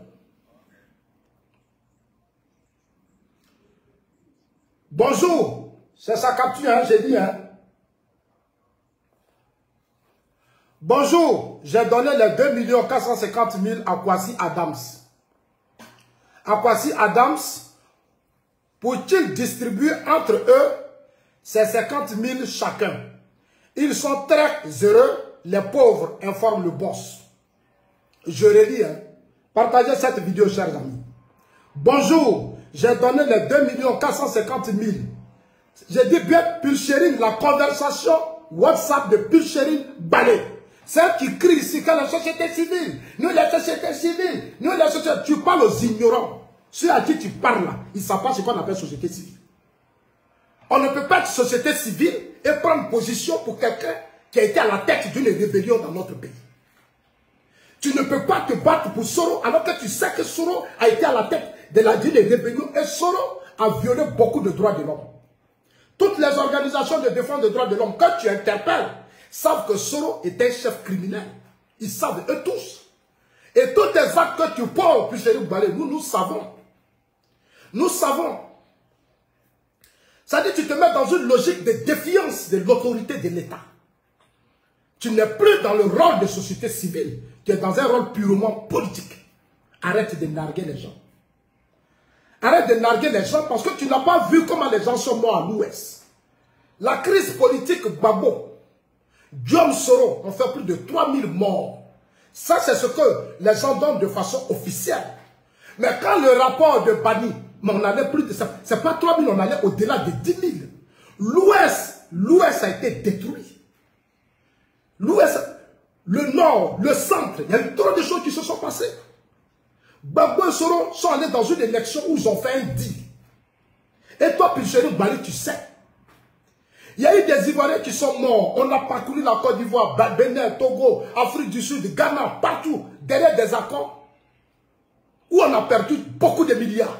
Bonjour. C'est sa capture, hein, j'ai dit. Hein. Bonjour, j'ai donné les 2 450 000 à Kwasi Adams. À Kwasi Adams, pour qu'ils distribuent entre eux ces 50 000 chacun? Ils sont très heureux, les pauvres, informe le boss. Je relis, hein. partagez cette vidéo, chers amis. Bonjour, j'ai donné les 2 450 000. J'ai dit bien Pulcherine, la conversation WhatsApp de Pulcherine Ballet. Celle qui crie ici que la société civile, nous les sociétés civiles, nous les sociétés, tu parles aux ignorants. Ceux à qui tu parles là, ils ne savent pas ce qu'on appelle société civile. On ne peut pas être société civile et prendre position pour quelqu'un qui a été à la tête d'une rébellion dans notre pays. Tu ne peux pas te battre pour Soro alors que tu sais que Soro a été à la tête de la d'une rébellion et Soro a violé beaucoup de droits de l'homme. Toutes les organisations de défense des droits de l'homme, quand tu interpelles, savent que Soro est un chef criminel. Ils savent, eux tous. Et tous tes actes que tu poses, puis nous, nous savons. Nous savons. Ça dit, tu te mets dans une logique de défiance de l'autorité de l'État. Tu n'es plus dans le rôle de société civile, tu es dans un rôle purement politique. Arrête de narguer les gens. Arrête de narguer les gens parce que tu n'as pas vu comment les gens sont morts à l'Ouest. La crise politique Babo, Guillaume Soro, on fait plus de 3000 morts. Ça, c'est ce que les gens donnent de façon officielle. Mais quand le rapport de Bani, on allait plus de ça, c'est pas 3 000, on allait au-delà de 10 000. L'Ouest, l'Ouest a été détruit. L'Ouest, le Nord, le Centre, il y a eu trop de choses qui se sont passées. Gbagbo et Soro sont allés dans une élection où ils ont fait un deal. Et toi, Pichérou Bali, tu sais. Il y a eu des Ivoiriens qui sont morts. On a parcouru la Côte d'Ivoire, Bénin, Togo, Afrique du Sud, Ghana, partout, derrière des accords où on a perdu beaucoup de milliards.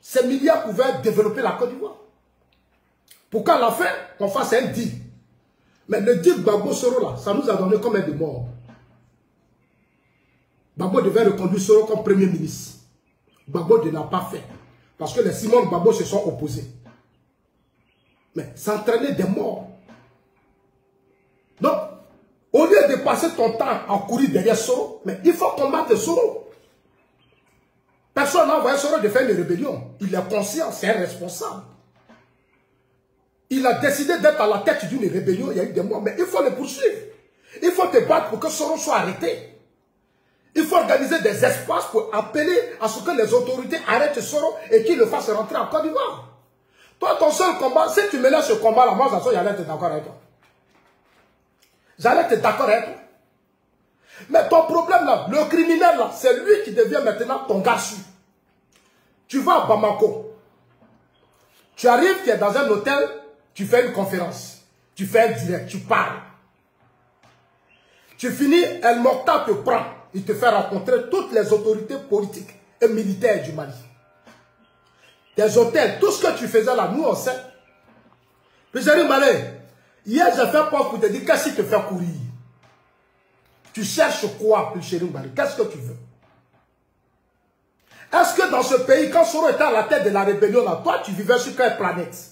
Ces milliards pouvaient développer la Côte d'Ivoire. Pour qu'à la fin, on fasse un deal? Mais le deal Gbagbo Soro là, ça nous a donné combien de morts Gbagbo devait reconduire Soro comme premier ministre. Gbagbo ne l'a pas fait. Parce que les Simon Gbagbo se sont opposés. Mais ça entraînait des morts. Donc, au lieu de passer ton temps à courir derrière Soro, mais il faut combattre Soro. Personne n'a envoyé Soro de faire une rébellion. Il est conscient, c'est un responsable. Il a décidé d'être à la tête d'une rébellion, il y a eu des morts, mais il faut le poursuivre. Il faut te battre pour que Soro soit arrêté. Il faut organiser des espaces pour appeler à ce que les autorités arrêtent Soro et qu'ils le fassent rentrer en Côte d'Ivoire. Toi, ton seul combat, si tu menais ce combat-là, moi, j'allais être d'accord avec toi. J'allais être d'accord avec toi. Mais ton problème là, le criminel là, c'est lui qui devient maintenant ton garçon. Tu vas à Bamako. Tu arrives, tu es dans un hôtel, tu fais une conférence. Tu fais un direct, tu parles. Tu finis, El Mokhtar te prend. Il te fait rencontrer toutes les autorités politiques et militaires du Mali. Des hôtels, tout ce que tu faisais là, nous on sait. Puis j'ai dit, hier j'ai fait quoi pour te dire qu'est-ce qui te fait courir? Tu cherches quoi, Chéri Malé? Qu'est-ce que tu veux? Est-ce que dans ce pays, quand Soro était à la tête de la rébellion, là, toi tu vivais sur quelle planète?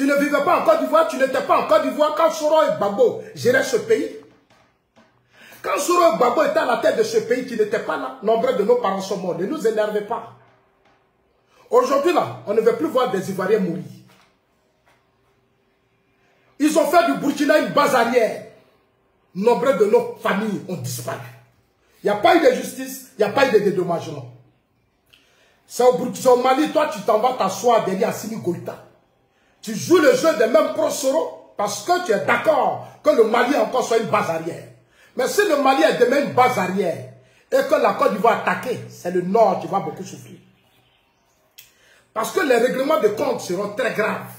Tu ne vivais pas en Côte d'Ivoire, tu n'étais pas en Côte d'Ivoire quand Soro et Babo géraient ce pays quand Soro Babo était à la tête de ce pays qui n'était pas là, nombreux de nos parents sont morts. Ne nous énervez pas. Aujourd'hui, là, on ne veut plus voir des Ivoiriens mourir. Ils ont fait du Burkina une base arrière. Nombreux de nos familles ont disparu. Il n'y a pas eu de justice, il n'y a pas eu de dédommagement. C'est au, au, Mali, toi, tu t'en vas t'asseoir derrière Assimi Goïta. Tu joues le jeu des mêmes pro-Soro parce que tu es d'accord que le Mali encore soit une base arrière. Mais si le Mali est demain une base arrière et que la Côte d'Ivoire attaquer, c'est le Nord qui va beaucoup souffrir. Parce que les règlements de compte seront très graves.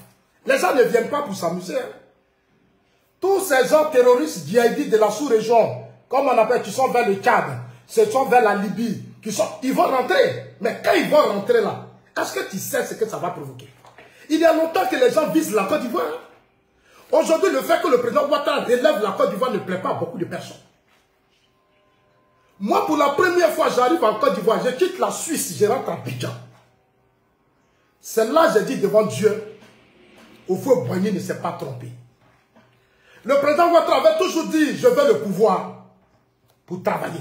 Les gens ne viennent pas pour s'amuser. Tous ces gens terroristes djihadistes de la sous-région, comme on appelle, qui sont vers le Tchad, qui sont vers la Libye, qui sont, ils vont rentrer. Mais quand ils vont rentrer là, est-ce que tu sais ce que ça va provoquer? Il y a longtemps que les gens visent la Côte d'Ivoire. Aujourd'hui, le fait que le président Ouattara relève la Côte d'Ivoire ne plaît pas à beaucoup de personnes. Moi, pour la première fois, j'arrive en Côte d'Ivoire, je quitte la Suisse, je rentre à Bidjan. C'est là j'ai dit devant Dieu, au feu Boigny ne s'est pas trompé. Le président Ouattara avait toujours dit, je veux le pouvoir pour travailler.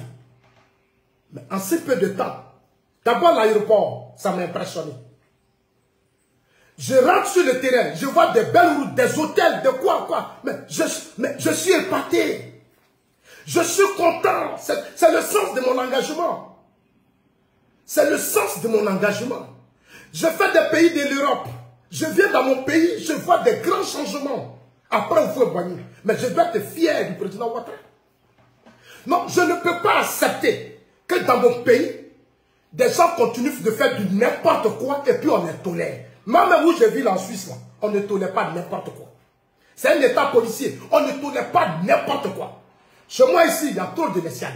Mais en si peu de temps, d'abord l'aéroport, ça m'a impressionné. Je rentre sur le terrain, je vois des belles routes, des hôtels, de quoi, quoi. Mais je, suis épaté. Je suis content. C'est le sens de mon engagement. C'est le sens de mon engagement. Je fais des pays de l'Europe. Je viens dans mon pays, je vois des grands changements. Après, il faut éloigner. Mais je dois être fier du président Ouattara. Non, je ne peux pas accepter que dans mon pays, des gens continuent de faire du n'importe quoi et puis on les tolère. Même où je vis en Suisse, là, on ne tolère pas n'importe quoi. C'est un état policier. On ne tolère pas n'importe quoi. Chez moi ici, il y a trop de laisser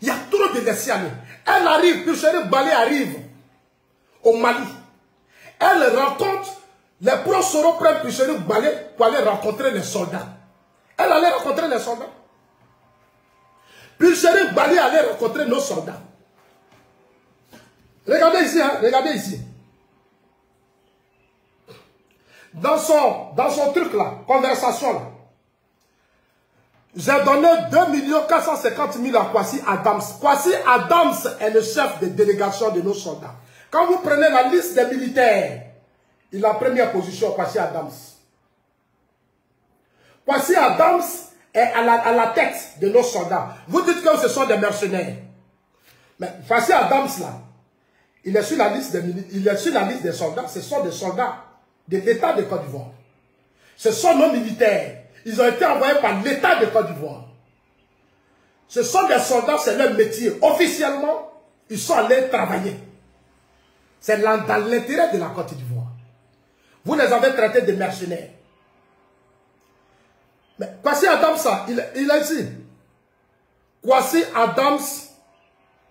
Il y a trop de laisser Elle arrive, puis Chéri Balé arrive au Mali. Elle rencontre, les pros seront prêts Chéri Balé pour aller rencontrer les soldats. Elle allait rencontrer les soldats. Puis Chéri Balé allait rencontrer nos soldats. Regardez ici, hein, regardez ici. Dans son, dans son truc là, conversation là, j'ai donné 2 450 000 à Kwasi Adams. Kwasi Adams est le chef de délégation de nos soldats. Quand vous prenez la liste des militaires, il a première position, Kwasi Adams. Kwasi Adams est à la, tête de nos soldats. Vous dites que ce sont des mercenaires. Mais voici Adams là. Il est sur la liste des, il est sur la liste des soldats. Ce sont des soldats de l'État de Côte d'Ivoire. Ce sont nos militaires. Ils ont été envoyés par l'État de Côte d'Ivoire. Ce sont des soldats, c'est leur métier. Officiellement, ils sont allés travailler. C'est dans l'intérêt de la Côte d'Ivoire. Vous les avez traités de mercenaires. Mais Kwasi Adams, il, il a ici. Kwasi Adams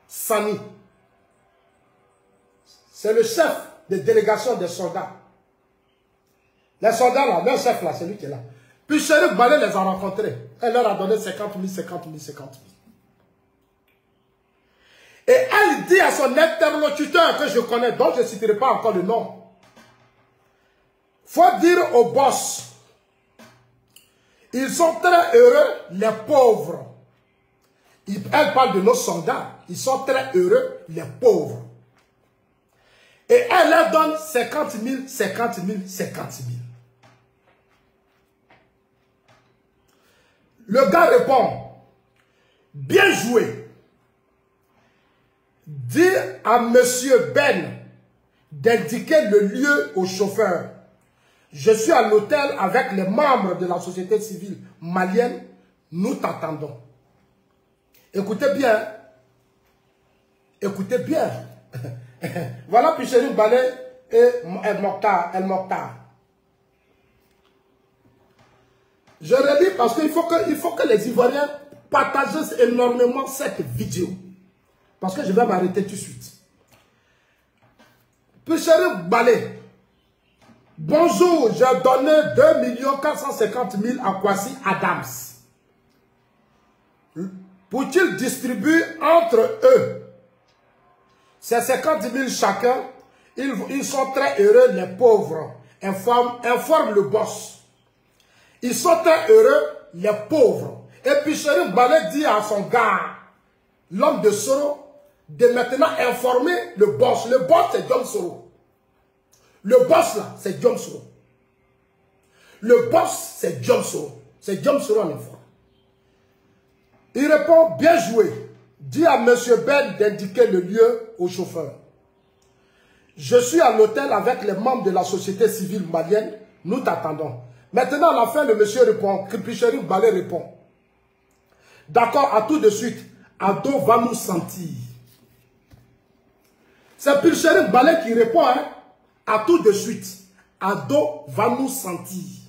Sani. C'est le chef de délégation des soldats. Les soldats là, leur chef là, c'est lui qui est là. Puis Chérif Balé les a rencontrés. Elle leur a donné 50 000, 50 000, 50 000. Et elle dit à son interlocuteur que je connais, dont je ne citerai pas encore le nom, faut dire au boss, ils sont très heureux, les pauvres. Elle parle de nos soldats. Ils sont très heureux, les pauvres. Et elle leur donne 50 000, 50 000, 50 000. Le gars répond, bien joué. Dis à monsieur Ben d'indiquer le lieu au chauffeur. Je suis à l'hôtel avec les membres de la société civile malienne. Nous t'attendons. Écoutez bien. Écoutez bien. [laughs] voilà Pichérine Balé et El Mokhtar. El Mokhtar. Je redis parce qu'il faut que, il faut que les Ivoiriens partagent énormément cette vidéo. Parce que je vais m'arrêter tout de suite. Pichérine Balé. Bonjour, j'ai donné 2 450 000 à Kwasi Adams. Pour qu'ils distribuent entre eux? C'est 50 000 chacun. Ils, sont très heureux, les pauvres. Informe le boss. Ils sont heureux, les pauvres. Et puis Chérif Balé dit à son gars, l'homme de Soro, de maintenant informer le boss. Le boss, c'est John Soro. Le boss là, c'est John Soro. Le boss, c'est John Soro. C'est John Soro en informe. Il répond, bien joué. Dis à M. Ben d'indiquer le lieu au chauffeur. Je suis à l'hôtel avec les membres de la société civile malienne. Nous t'attendons. Maintenant, à la fin, le monsieur répond, Kripicheri Balé répond. D'accord, à tout de suite. Ado va nous sentir. C'est Pilcheri Balé qui répond, hein, à tout de suite. Ado va nous sentir.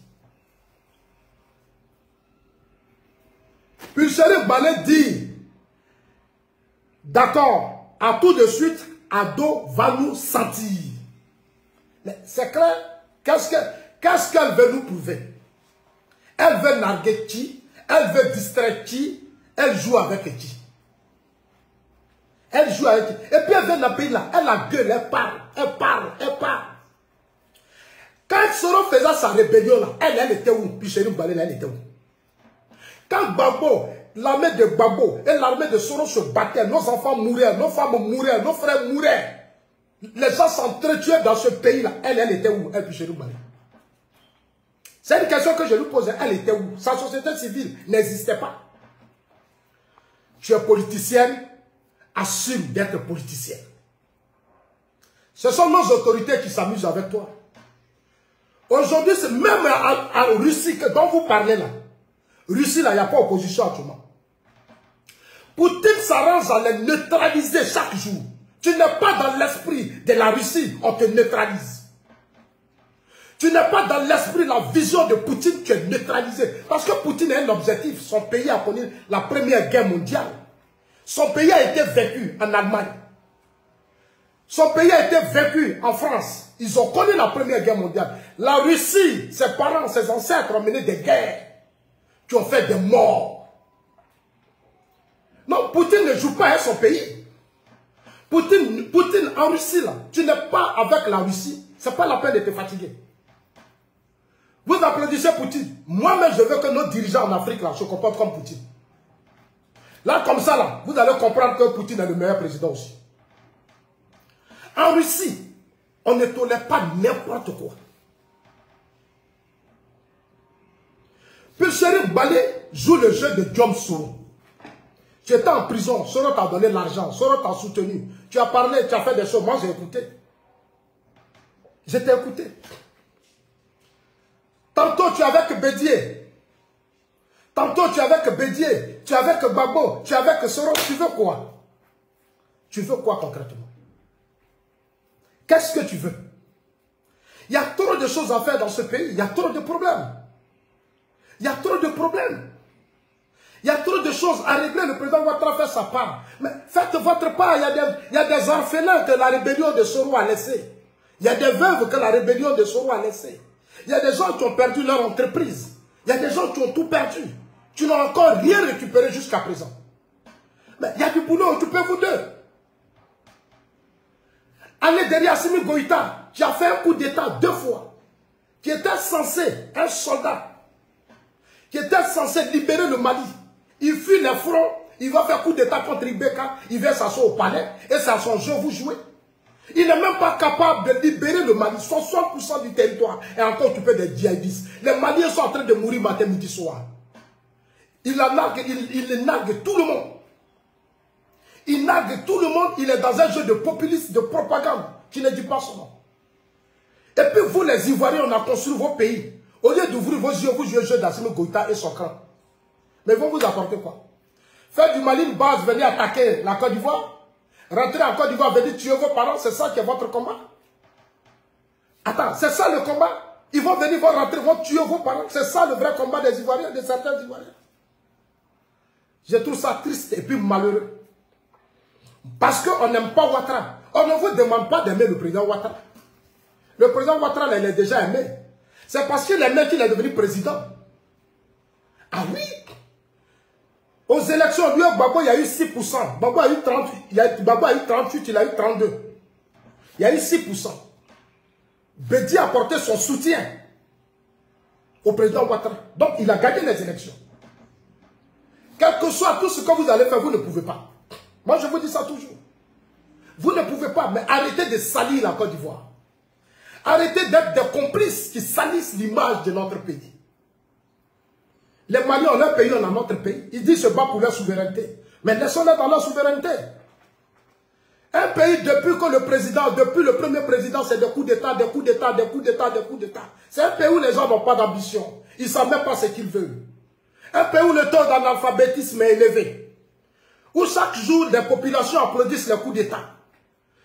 Puis Chérif Balé dit, d'accord, à tout de suite, Ado va nous sentir. C'est clair, qu'est-ce qu'elle qu veut nous prouver? Elle veut narguer qui? Elle veut distraire qui? Elle joue avec qui? Elle joue avec qui? Et puis elle vient dans le pays là, elle a gueule, elle parle, elle parle, elle parle. Quand Soro faisait sa rébellion là, elle, elle était où? Puis Chérif Balé, elle était où? Quand Gbagbo, l'armée de Gbagbo et l'armée de Soro se battaient, nos enfants mouraient, nos femmes mouraient, nos frères mouraient. Les gens s'entretuaient dans ce pays-là. Elle, elle était où? Elle, puis Balé. C'est une question que je lui posais. Elle était où? Sa société civile n'existait pas. Tu es politicienne, assume d'être politicienne. Ce sont nos autorités qui s'amusent avec toi. Aujourd'hui, c'est même en Russie que, dont vous parlez là. Russie, là, il n'y a pas opposition actuellement. Poutine s'arrange à les neutraliser chaque jour. Tu n'es pas dans l'esprit de la Russie, on te neutralise. Tu n'es pas dans l'esprit, la vision de Poutine, tu es neutralisé. Parce que Poutine a un objectif. Son pays a connu la première guerre mondiale. Son pays a été vécu en Allemagne. Son pays a été vécu en France. Ils ont connu la première guerre mondiale. La Russie, ses parents, ses ancêtres ont mené des guerres qui ont fait des morts. Non, Poutine ne joue pas avec son pays. Poutine, Poutine en Russie, là, tu n'es pas avec la Russie. Ce n'est pas la peine de te fatiguer. Vous applaudissez Poutine. Moi-même, je veux que nos dirigeants en Afrique se comportent comme Poutine. Là, comme ça, là, vous allez comprendre que Poutine est le meilleur président aussi. En Russie, on ne tolère pas n'importe quoi. Puis Chérif Balé joue le jeu de John Soro. Tu étais en prison, Soro t'a donné l'argent, Soro t'a soutenu. Tu as parlé, tu as fait des choses, moi j'ai écouté. J'ai écouté. Tantôt tu es avec Bédier. Tantôt tu es avec Bédier, tu es avec Babo, tu es avec Soro. Tu veux quoi? Tu veux quoi concrètement? Qu'est-ce que tu veux? Il y a trop de choses à faire dans ce pays. Il y a trop de problèmes. Il y a trop de problèmes. Il y a trop de choses à régler. Le président Ouattara fait sa part. Mais faites votre part. Il y a des, il y a des orphelins que la rébellion de Soro a laissés. Il y a des veuves que la rébellion de Soro a laissées. Il y a des gens qui ont perdu leur entreprise. Il y a des gens qui ont tout perdu. Tu n'as encore rien récupéré jusqu'à présent. Mais il y a du boulot, occupez-vous d'eux. Allez derrière Assimi Goïta, qui a fait un coup d'État deux fois, qui était censé, un soldat, qui était censé libérer le Mali. Il fuit les fronts, il va faire coup d'État contre Ibeka, il vient s'asseoir au palais, et c'est à son jeu, vous jouez. Il n'est même pas capable de libérer le Mali. 60% du territoire est encore occupé des djihadistes. Les Maliens sont en train de mourir matin, midi, soir. Il, nargue, il, nargue tout le monde. Il nargue tout le monde. Il est dans un jeu de populisme, de propagande, qui ne dit pas son nom. Et puis vous, les Ivoiriens, on a construit vos pays. Au lieu d'ouvrir vos yeux, vous jouez le jeu d'Assimi Goïta et son clan. Mais vont vous apporter quoi? Faire du Mali une base, venir attaquer la Côte d'Ivoire? Rentrer en Côte d'Ivoire, venir tuer vos parents, c'est ça qui est votre combat? Attends, c'est ça le combat? Ils vont venir, vont rentrer, vont tuer vos parents. C'est ça le vrai combat des Ivoiriens, de certains Ivoiriens? Je trouve ça triste et puis malheureux. Parce qu'on n'aime pas Ouattara. On ne vous demande pas d'aimer le président Ouattara. Le président Ouattara, il est déjà aimé. C'est parce qu'il aimait qu'il est devenu président. Ah oui Aux élections, lui, Babo, il y a eu 6%. Babo a eu 38, il a, eu 38, il a eu 32. Il y a eu 6%. Bedi a apporté son soutien au président Ouattara. Donc, il a gagné les élections. Quel que soit tout ce que vous allez faire, vous ne pouvez pas. Moi, je vous dis ça toujours. Vous ne pouvez pas, mais arrêtez de salir la Côte d'Ivoire. Arrêtez d'être des complices qui salissent l'image de notre pays. Les Maliens ont leur pays, on a notre pays. Ils disent se battre pour leur souveraineté. Mais laissons-les dans leur souveraineté. Un pays, depuis que le président, depuis le premier président, c'est des coups d'État, des coups d'État, des coups d'État, des coups d'État. C'est un pays où les gens n'ont pas d'ambition. Ils ne savent même pas ce qu'ils veulent. Un pays où le taux d'analphabétisme est élevé. Où chaque jour, des populations applaudissent les coups d'État.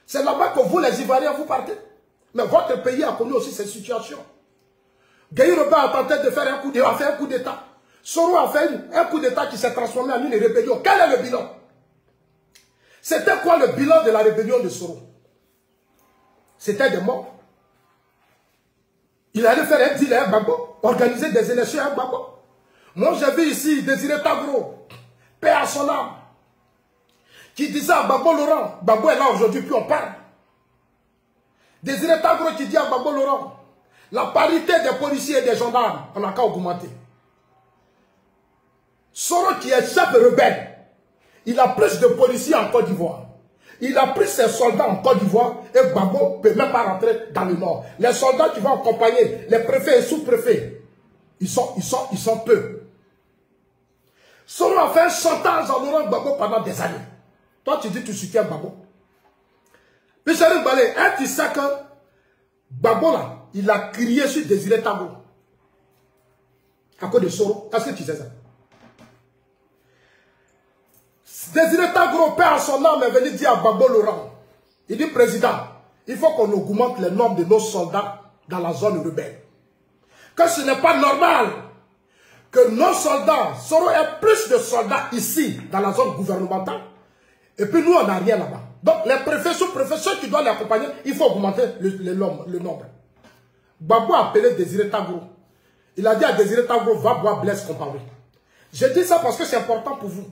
C'est là-bas que vous, les Ivoiriens, vous partez. Mais votre pays a connu aussi cette situation. Gaï a tenté de faire un coup d'État. Soro a fait un coup d'État qui s'est transformé en une rébellion. Quel est le bilan? C'était quoi le bilan de la rébellion de Soro? C'était des morts. Il allait faire un deal à babo, organiser des élections à babo. Moi, j'ai vu ici Désiré Tagro, père à son âme, qui disait à Babo Laurent, Babo est là aujourd'hui, puis on parle. Désiré Tagro qui dit à Babo Laurent, la parité des policiers et des gendarmes, on n'a qu'à augmenter. Soro qui est chef rebelle, il a plus de policiers en Côte d'Ivoire. Il a pris ses soldats en Côte d'Ivoire et Babo ne peut même pas rentrer dans le nord. Les soldats qui vont accompagner les préfets et sous-préfets, ils sont, ils, sont, ils sont peu. Soro a fait un chantage à Laurent Babo pendant des années. Toi, tu dis que tu soutiens. Puis Chéri Balé, tu sais que Babo là, il a crié sur Désiré Tabo. À cause de Soro. Est-ce que tu sais ça? Désiré Tagro, père à son âme, est venu dire à Babo Laurent, il dit, président, il faut qu'on augmente le nombre de nos soldats dans la zone rebelle. Que ce n'est pas normal que nos soldats seront plus de soldats ici, dans la zone gouvernementale, et puis nous, on n'a rien là-bas. Donc, les préfets, sous-préfets, ceux qui doivent l'accompagner, il faut augmenter le, nombre. Babo a appelé Désiré Tagro. Il a dit à Désiré Tagro, va boire Blaise comparé. Je dis ça parce que c'est important pour vous.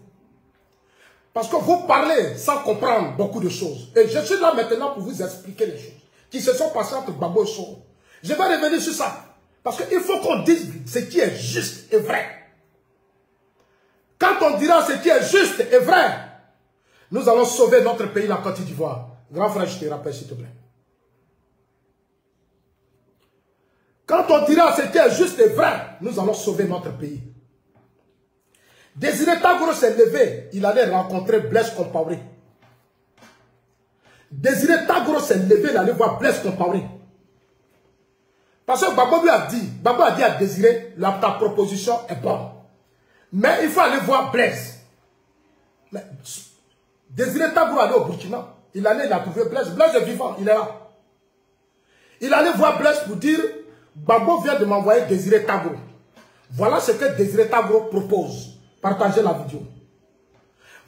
Parce que vous parlez sans comprendre beaucoup de choses. Et je suis là maintenant pour vous expliquer les choses qui se sont passées entre Babo et Soro. Je vais revenir sur ça. Parce qu'il faut qu'on dise ce qui est juste et vrai. Quand on dira ce qui est juste et vrai, nous allons sauver notre pays, la Côte d'Ivoire. Grand frère, je te rappelle, s'il te plaît. Quand on dira ce qui est juste et vrai, nous allons sauver notre pays. Désiré Tagoro s'est levé, il allait rencontrer Blaise Compaoré. Désiré Tagoro s'est levé, il allait voir Blaise Compaoré. Parce que Babo lui a dit, Babo a dit à Désiré, la, ta proposition est bonne. Mais il faut aller voir Blaise. Désiré Tagoro allait au Burkina. Il allait, il a trouvé Blaise. Blaise est vivant, il est là. Il allait voir Blaise pour dire, Babo vient de m'envoyer Désiré Tagoro. Voilà ce que Désiré Tagoro propose. Partagez la vidéo.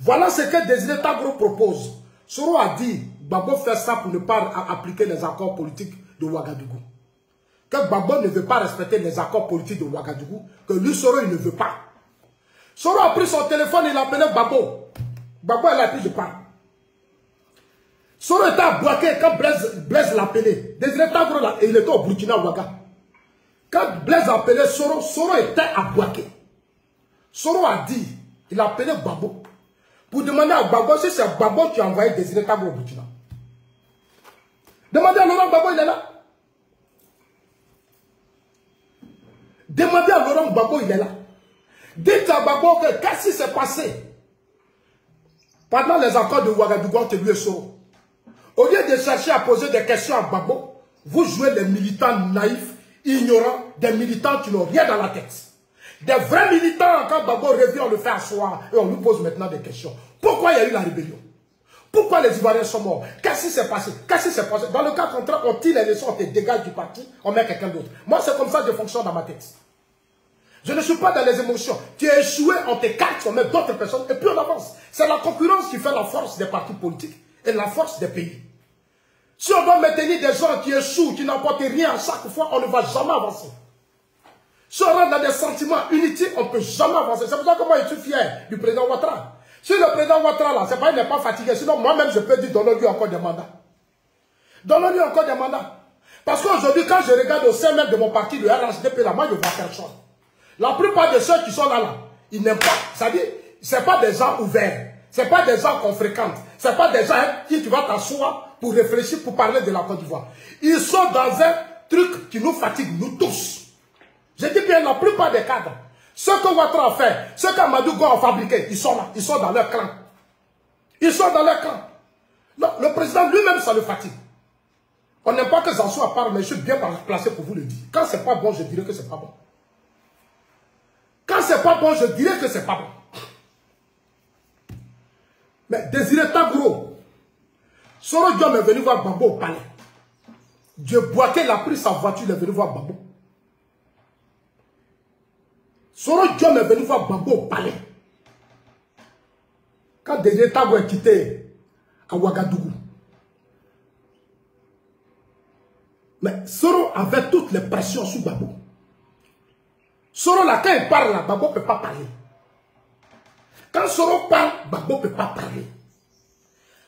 Voilà ce que Désiré Tagoro propose. Soro a dit, Babo fait ça pour ne pas appliquer les accords politiques de Ouagadougou. Que Babo ne veut pas respecter les accords politiques de Ouagadougou, que lui, Soro, il ne veut pas. Soro a pris son téléphone, il a appelé Babo. Babo, il a pris, je parle. Soro était à Boaké quand Blaise, Blaise l'appelait. Désiré Tagoro, il était au Burkina Ouaga. Quand Blaise a appelé Soro, Soro était à Boaké. Soro a dit, il a appelé Babo. Pour demander à Babo si c'est Babo qui a envoyé Désiré Tagoro au Burkina. Demandez à Laurent Babo, il est là. Demandez à Laurent Babo, il est là. Dites à Babo que qu'est-ce qui s'est passé? Pendant les accords de Ouagadougou entre lui et Soro. Au lieu de chercher à poser des questions à Babo, vous jouez les militants naïfs, ignorants, des militants qui n'ont rien dans la tête. Des vrais militants, quand Babo revient, on le fait asseoir et on lui pose maintenant des questions. Pourquoi il y a eu la rébellion? Pourquoi les Ivoiriens sont morts? Qu'est-ce qui s'est passé? Qu'est-ce qui s'est passé? Dans le cas contraire, on tire les leçons, on te dégage du parti, on met quelqu'un d'autre. Moi, c'est comme ça que je fonctionne dans ma tête. Je ne suis pas dans les émotions. Tu es échoué, on t'écarte, on met d'autres personnes et puis on avance. C'est la concurrence qui fait la force des partis politiques et la force des pays. Si on doit maintenir des gens qui échouent, qui n'apportent rien à chaque fois, on ne va jamais avancer. Si on rentre dans des sentiments inutiles, on ne peut jamais avancer. C'est pour ça que moi, je suis fier du président Ouattara. Si le président Ouattara, là, c'est pas qu'il n'est pas fatigué. Sinon, moi-même, je peux dire, donnons-lui encore des mandats. Donnons-lui encore des mandats. Parce qu'aujourd'hui, quand je regarde au sein même de mon parti, le RHDP, là, moi, je vois personne. La plupart de ceux qui sont là, là, ils n'aiment pas. C'est-à-dire, ce pas des gens ouverts. Ce pas des gens qu'on fréquente. Ce pas des gens qui tu vas t'asseoir pour réfléchir, pour parler de la Côte d'Ivoire. Ils sont dans un truc qui nous fatigue, nous tous. Je dis bien la plupart des cadres. Ce que Ouattara a fait, ce qu'Amadou a fabriqué, ils sont là, ils sont dans leur clan. Ils sont dans leur clan. Non, le président lui-même, ça le fatigue. On n'aime pas que sois à part, mais je suis bien placé pour vous le dire. Quand c'est pas bon, je dirais que c'est pas bon. Quand c'est pas bon, je dirais que c'est pas bon. Mais Désiré Tagro, Soro Diom est venu voir Babo au palais. Dieu Boaké l'a pris sa voiture, il est venu voir Babo. Soro Diom est venu voir Babo au palais. Quand Désiré Tagro est quitté à Ouagadougou. Mais Soro avait toutes les pressions sous Babo. Soro là, quand il parle Babo ne peut pas parler. Quand Soro parle, Babo ne peut pas parler.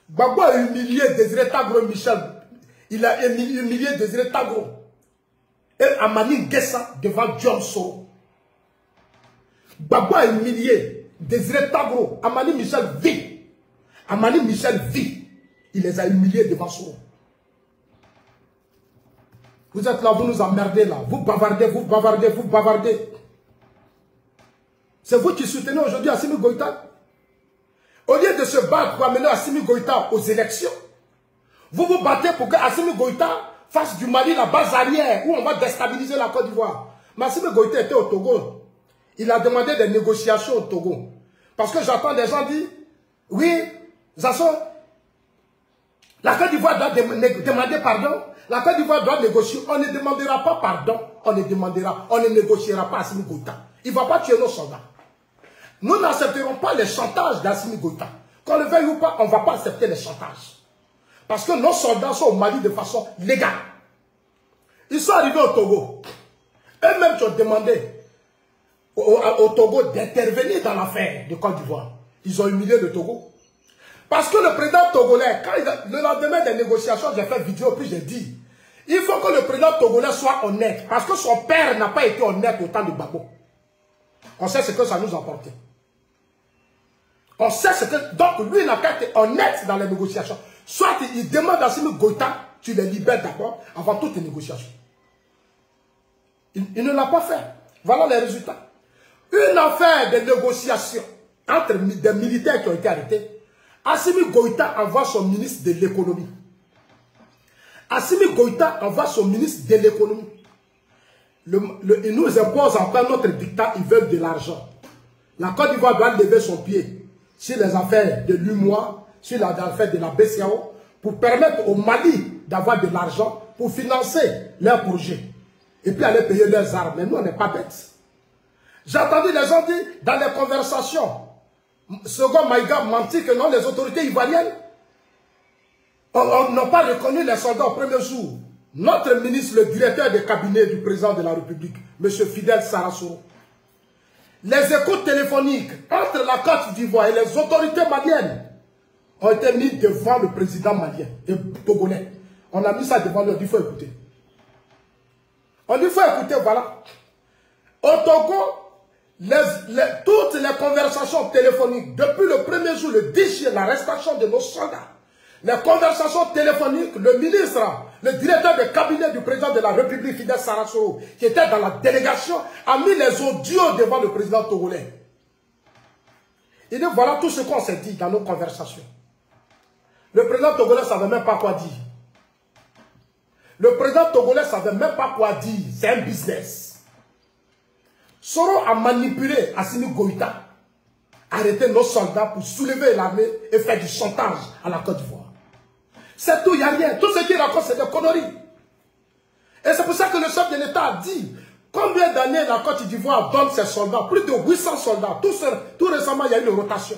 Babo a humilié Désiré Michel. Il a humilié Désiré Tagro. Et Amani Gessa devant John Soro. Babo a humilié Désiré Tagro. Amani Michel vit. Amani Michel vit. Il les a humiliés devant Soro. Vous êtes là, vous nous emmerdez là. Vous bavardez, vous bavardez, vous bavardez. C'est vous qui soutenez aujourd'hui Assimi Goïta. Au lieu de se battre pour amener Assimi Goïta aux élections, vous vous battez pour que Assimi Goïta fasse du Mali la base arrière où on va déstabiliser la Côte d'Ivoire. Mais Assimi Goïta était au Togo. Il a demandé des négociations au Togo. Parce que j'entends des gens dire, oui, Zasson, la Côte d'Ivoire doit demander pardon. La Côte d'Ivoire doit négocier. On ne demandera pas pardon. On ne demandera, on ne négociera pas Assimi Goïta. Il ne va pas tuer nos soldats. Nous n'accepterons pas les chantages d'Assimi Goïta. Qu'on le veuille ou pas, on ne va pas accepter les chantages. Parce que nos soldats sont au Mali de façon légale. Ils sont arrivés au Togo. Eux-mêmes qui ont demandé au, Togo d'intervenir dans l'affaire de Côte d'Ivoire. Ils ont humilié le Togo. Parce que le président togolais, quand il, le lendemain des négociations, j'ai fait vidéo, puis j'ai dit, il faut que le président togolais soit honnête. Parce que son père n'a pas été honnête au temps de Babo. On sait ce que ça nous a apporté. On sait ce que... Donc, lui, il n'a pas été honnête dans les négociations. Soit il demande à Simi Goïta, tu les libères d'abord, avant toutes les négociations. Il ne l'a pas fait. Voilà les résultats. Une affaire de négociation entre des militaires qui ont été arrêtés. Assimi Goïta envoie son ministre de l'économie. Assimi Goïta envoie son ministre de l'économie. il nous impose encore notre dictat, ils veulent de l'argent. La Côte d'Ivoire doit lever son pied sur les affaires de l'UMOA, sur les affaires de la BCAO, pour permettre au Mali d'avoir de l'argent pour financer leurs projets. Et puis aller payer leurs armes. Mais nous, on n'est pas bêtes. J'ai entendu les gens dire dans les conversations, second Maïga menti que non, les autorités ivoiriennes n'ont pas reconnu les soldats au premier jour. Notre ministre, le directeur de cabinet du président de la République, M. Fidel Sarasso, les écoutes téléphoniques entre la Côte d'Ivoire et les autorités maliennes ont été mis devant le président malien et togolais. On a mis ça devant lui, on dit il faut écouter. On dit il faut écouter, voilà. Au Togo, toutes les conversations téléphoniques, depuis le premier jour, le 10 juillet, l'arrestation de nos soldats, les conversations téléphoniques, le ministre, le directeur de cabinet du président de la République, Fidel Sarasso, qui était dans la délégation, a mis les audios devant le président togolais. Il dit, voilà tout ce qu'on s'est dit dans nos conversations. Le président togolais ne savait même pas quoi dire. Le président togolais ne savait même pas quoi dire. C'est un business. Soro a manipulé Assimi Goïta, arrêté nos soldats pour soulever l'armée et faire du chantage à la Côte d'Ivoire. C'est tout, il n'y a rien. Tout ce qu'il raconte, c'est des conneries. Et c'est pour ça que le chef de l'État a dit combien d'années la Côte d'Ivoire donne ses soldats? Plus de 800 soldats. Tout, récemment, il y a eu une rotation.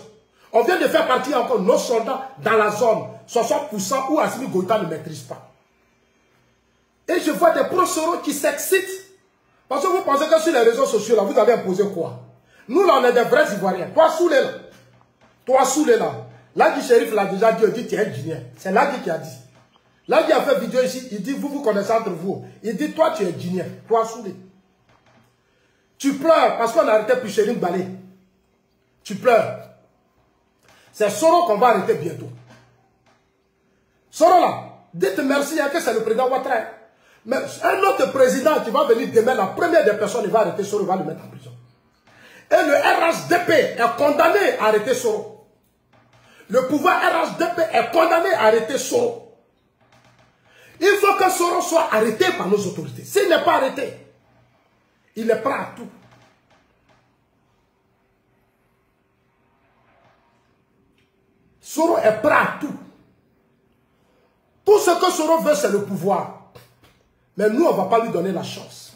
On vient de faire partir encore nos soldats dans la zone, 60% où Assimi Goïta ne maîtrise pas. Et je vois des professeurs qui s'excitent. Parce que vous pensez que sur les réseaux sociaux, là, vous avez imposé quoi? Nous, là, on est des vrais Ivoiriens. Toi, Soulé, là. Toi, Soulé, là. Lagi Shérif l'a déjà dit, il dit, tu es ingénieur. C'est Lagi qui a dit. Lagi a fait vidéo ici, il dit, vous vous connaissez entre vous. Il dit, toi, tu es ingénieur. Toi, Soulé. Tu pleures parce qu'on a arrêté Pichérine Balé. Tu pleures. C'est Soro qu'on va arrêter bientôt. Soro là, dites merci, il que c'est le président Ouattara. Mais un autre président qui va venir demain, la première des personnes, il va arrêter Soro, il va le mettre en prison. Et le RHDP est condamné à arrêter Soro. Le pouvoir RHDP est condamné à arrêter Soro. Il faut que Soro soit arrêté par nos autorités. S'il n'est pas arrêté, il est prêt à tout. Soro est prêt à tout. Tout ce que Soro veut, c'est le pouvoir. Mais nous, on ne va pas lui donner la chance.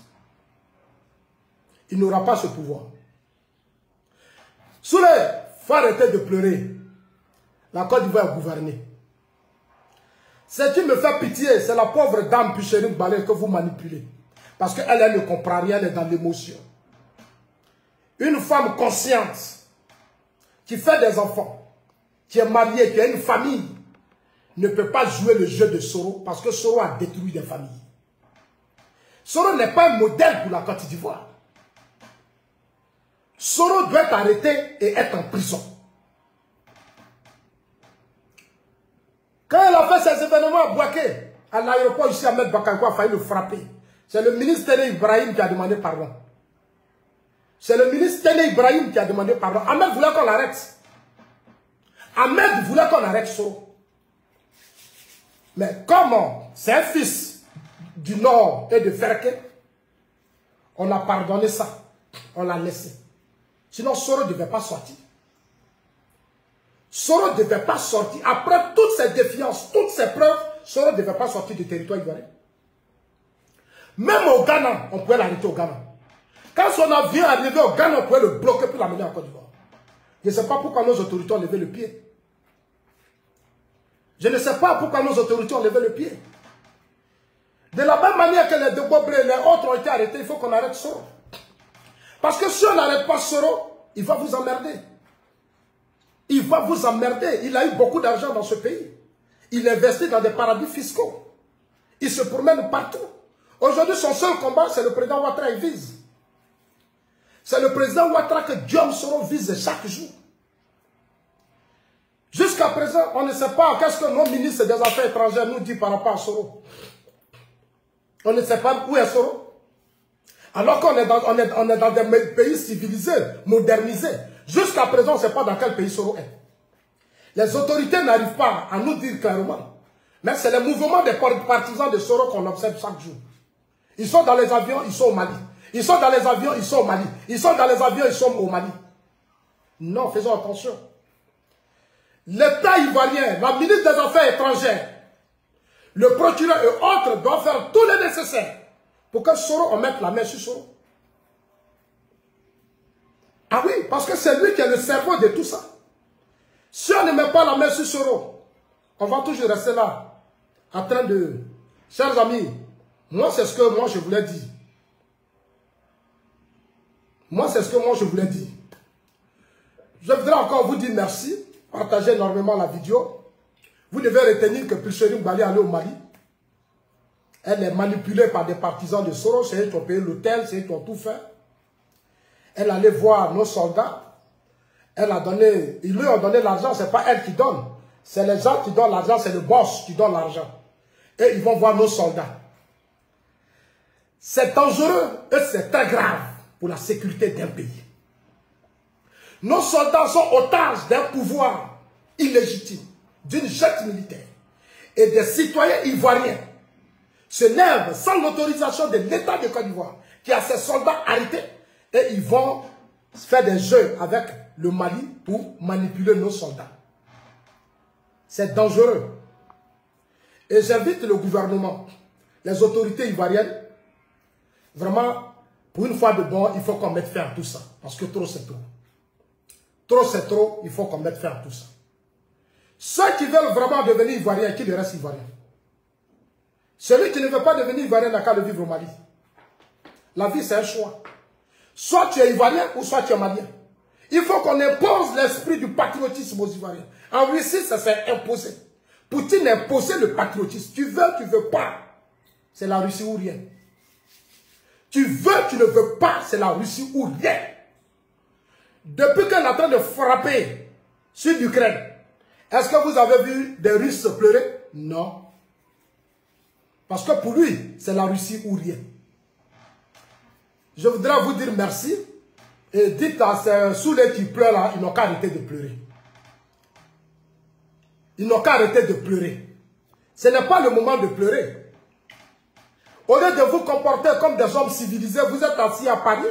Il n'aura pas ce pouvoir. Soule, il faut arrêter de pleurer. La Côte d'Ivoire est gouvernée. Ce qui me fait pitié, c'est la pauvre dame Pichérine Balé que vous manipulez. Parce qu'elle, elle ne comprend rien, elle est dans l'émotion. Une femme consciente, qui fait des enfants, qui est marié, qui a une famille, ne peut pas jouer le jeu de Soro parce que Soro a détruit des familles. Soro n'est pas un modèle pour la Côte d'Ivoire. Soro doit être arrêté et être en prison. Quand elle a fait ces événements à Boaké, à l'aéroport ici, Ahmed Bakanko a failli le frapper. C'est le ministre Téné Ibrahim qui a demandé pardon. C'est le ministre Téné Ibrahim qui a demandé pardon. Ahmed voulait qu'on l'arrête. Ahmed voulait qu'on arrête Soro. Mais comment c'est un fils du Nord et de Ferke, on a pardonné ça. On l'a laissé. Sinon, Soro ne devait pas sortir. Soro ne devait pas sortir. Après toutes ces défiances, toutes ces preuves, Soro ne devait pas sortir du territoire ivoirien. Même au Ghana, on pouvait l'arrêter au Ghana. Quand son avion arrivé au Ghana, on pouvait le bloquer pour l'amener en Côte d'Ivoire. Je ne sais pas pourquoi nos autorités ont levé le pied. Je ne sais pas pourquoi nos autorités ont levé le pied. De la même manière que les Debobré et les autres ont été arrêtés, il faut qu'on arrête Soro. Parce que si on n'arrête pas Soro, il va vous emmerder. Il va vous emmerder. Il a eu beaucoup d'argent dans ce pays. Il investit dans des paradis fiscaux. Il se promène partout. Aujourd'hui, son seul combat, c'est le président Ouattara il vise. C'est le président Ouattara que Guillaume Soro vise chaque jour. Jusqu'à présent, on ne sait pas qu'est-ce que nos ministres des Affaires étrangères nous disent par rapport à Soro. On ne sait pas où est Soro. Alors qu'on est, dans, on est, on est dans des pays civilisés, modernisés. Jusqu'à présent, on ne sait pas dans quel pays Soro est. Les autorités n'arrivent pas à nous dire clairement. Mais c'est le mouvement des partisans de Soro qu'on observe chaque jour. Ils sont dans les avions, ils sont au Mali. Ils sont dans les avions, ils sont au Mali. Ils sont dans les avions, ils sont au Mali. Non, faisons attention. L'État ivoirien, la ministre des Affaires étrangères, le procureur et autres doivent faire tout le nécessaire pour que Soro, mette la main sur Soro. Ah oui, parce que c'est lui qui est le cerveau de tout ça. Si on ne met pas la main sur Soro, on va toujours rester là, en train de... Chers amis, moi c'est ce que moi je voulais dire. Moi c'est ce que moi je voulais dire. Je voudrais encore vous dire merci, partagez énormément la vidéo. Vous devez retenir que Pulcherim Bali allait au Mali. Elle est manipulée par des partisans de Soros, c'est eux qui ont payé l'hôtel, c'est eux qui ont tout fait. Elle allait voir nos soldats. Elle a donné, ils lui ont donné l'argent, c'est pas elle qui donne. C'est les gens qui donnent l'argent, c'est le boss qui donne l'argent. Et ils vont voir nos soldats. C'est dangereux et c'est très grave pour la sécurité d'un pays. Nos soldats sont otages d'un pouvoir illégitime, d'une jette militaire. Et des citoyens ivoiriens se lèvent sans l'autorisation de l'État de Côte d'Ivoire, qui a ses soldats arrêtés. Et ils vont faire des jeux avec le Mali pour manipuler nos soldats. C'est dangereux. Et j'invite le gouvernement, les autorités ivoiriennes, vraiment, pour une fois de bon, il faut qu'on mette fin à tout ça. Parce que trop c'est trop. Trop c'est trop, il faut qu'on mette fin à tout ça. Ceux qui veulent vraiment devenir ivoiriens, qui le reste ivoirien. Celui qui ne veut pas devenir ivoirien n'a qu'à le vivre au Mali. La vie, c'est un choix. Soit tu es ivoirien ou soit tu es malien. Il faut qu'on impose l'esprit du patriotisme aux Ivoiriens. En Russie, ça s'est imposé. Poutine a le patriotisme. Tu veux, tu ne veux pas. C'est la Russie ou rien. Tu veux, tu ne veux pas. C'est la Russie ou rien. Depuis qu'elle est en train de frapper sur l'Ukraine, est-ce que vous avez vu des Russes pleurer? Non. Parce que pour lui, c'est la Russie ou rien. Je voudrais vous dire merci. Et dites à ces soulets qui pleurent là, ils n'ont qu'à arrêter de pleurer. Ils n'ont qu'à arrêter de pleurer. Ce n'est pas le moment de pleurer. Au lieu de vous comporter comme des hommes civilisés, vous êtes assis à Paris,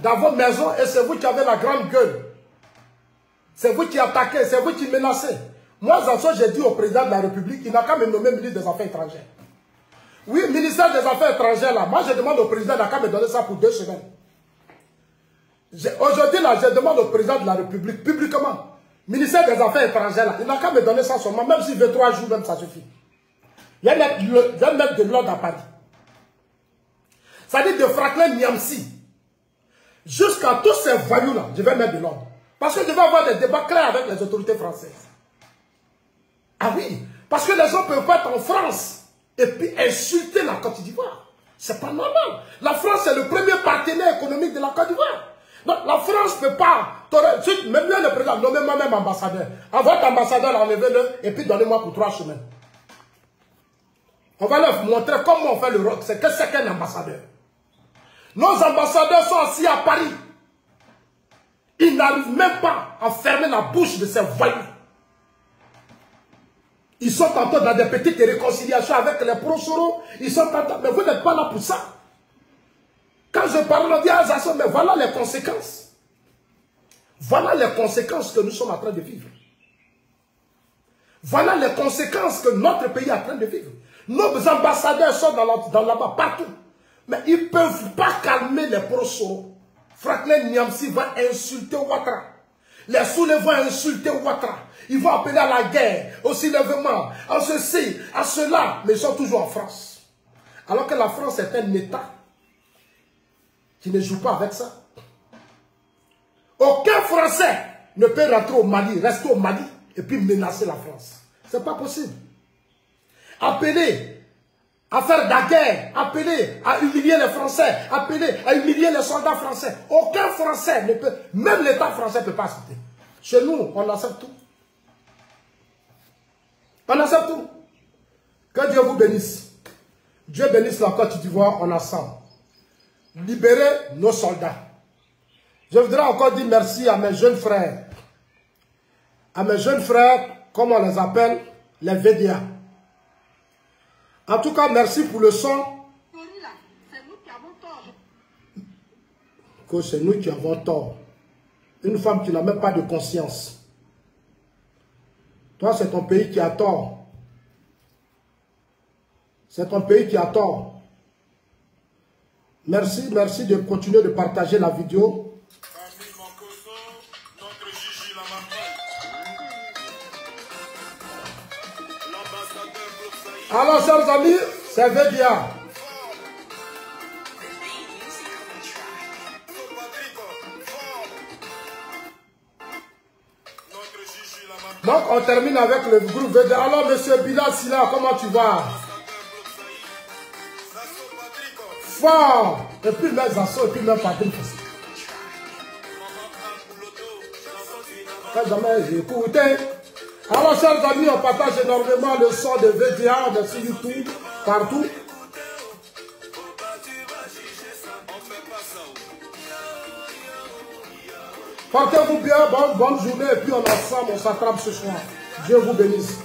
dans vos maisons, et c'est vous qui avez la grande gueule. C'est vous qui attaquez, c'est vous qui menacez. Moi, Zanso, j'ai dit au président de la République, il n'a qu'à me nommer ministre des Affaires étrangères. Oui, ministère des Affaires étrangères, là, moi je demande au président, il n'a qu'à me donner ça pour deux semaines. Aujourd'hui, là, je demande au président de la République, publiquement, ministère des Affaires étrangères, là, il n'a qu'à me donner ça seulement, même s'il veut trois jours, même ça suffit. Il mettre, mettre de l'ordre à Paris. Ça dit de Franklin Niamsi jusqu'à tous ces voyous-là, je vais mettre de l'ordre. Parce que je vais avoir des débats clairs avec les autorités françaises. Ah oui, parce que les gens ne peuvent pas être en France et puis insulter la Côte d'Ivoire. C'est pas normal. La France est le premier partenaire économique de la Côte d'Ivoire. Donc la France ne peut pas. Même le président, nommez-moi même ambassadeur. À votre ambassadeur, enlevez-le et puis donnez-moi pour trois semaines. On va leur montrer comment on fait le rock. C'est que c'est qu'un ambassadeur. Nos ambassadeurs sont assis à Paris. Ils n'arrivent même pas à fermer la bouche de ces voyous. Ils sont encore dans des petites réconciliations avec les prosoro. Ils sont en Mais vous n'êtes pas là pour ça. Quand je parle, on dit ah, mais voilà les conséquences. Voilà les conséquences que nous sommes en train de vivre. Voilà les conséquences que notre pays est en train de vivre. Nos ambassadeurs sont dans là-bas, partout. Mais ils ne peuvent pas calmer les prosoro. Franklin Niamsi va insulter Ouattara. Les soulèvements vont insulter Ouattara. Ils vont appeler à la guerre, au soulèvement, à ceci, à cela. Mais ils sont toujours en France. Alors que la France est un État qui ne joue pas avec ça. Aucun Français ne peut rentrer au Mali, rester au Mali et puis menacer la France. Ce n'est pas possible. Appeler à faire la guerre, appeler à humilier les Français, appeler à humilier les soldats français. Aucun Français ne peut, même l'État français ne peut pas accepter. Chez nous, on accepte tout. On accepte tout. Que Dieu vous bénisse. Dieu bénisse la Côte d'Ivoire, on ensemble. libérer nos soldats. Je voudrais encore dire merci à mes jeunes frères. À mes jeunes frères, comme on les appelle, les VDA. En tout cas, merci pour le son. Que c'est nous qui avons tort. Une femme qui n'a même pas de conscience. Toi, c'est ton pays qui a tort. C'est ton pays qui a tort. Merci, merci de continuer de partager la vidéo. Alors, chers amis, Gigi Lamartine. Donc, on termine avec le groupe Vedia. Alors, monsieur Bilal Silla, comment tu vas? Fort. Et puis, mes assos, et puis, même Patrick. Quand jamais écouté. Alors, chers amis, on partage énormément le son de VDA, on est sur partout. Portez-vous bien, bonne, bonne journée, et puis on ensemble, on s'attrape ce soir. Dieu vous bénisse.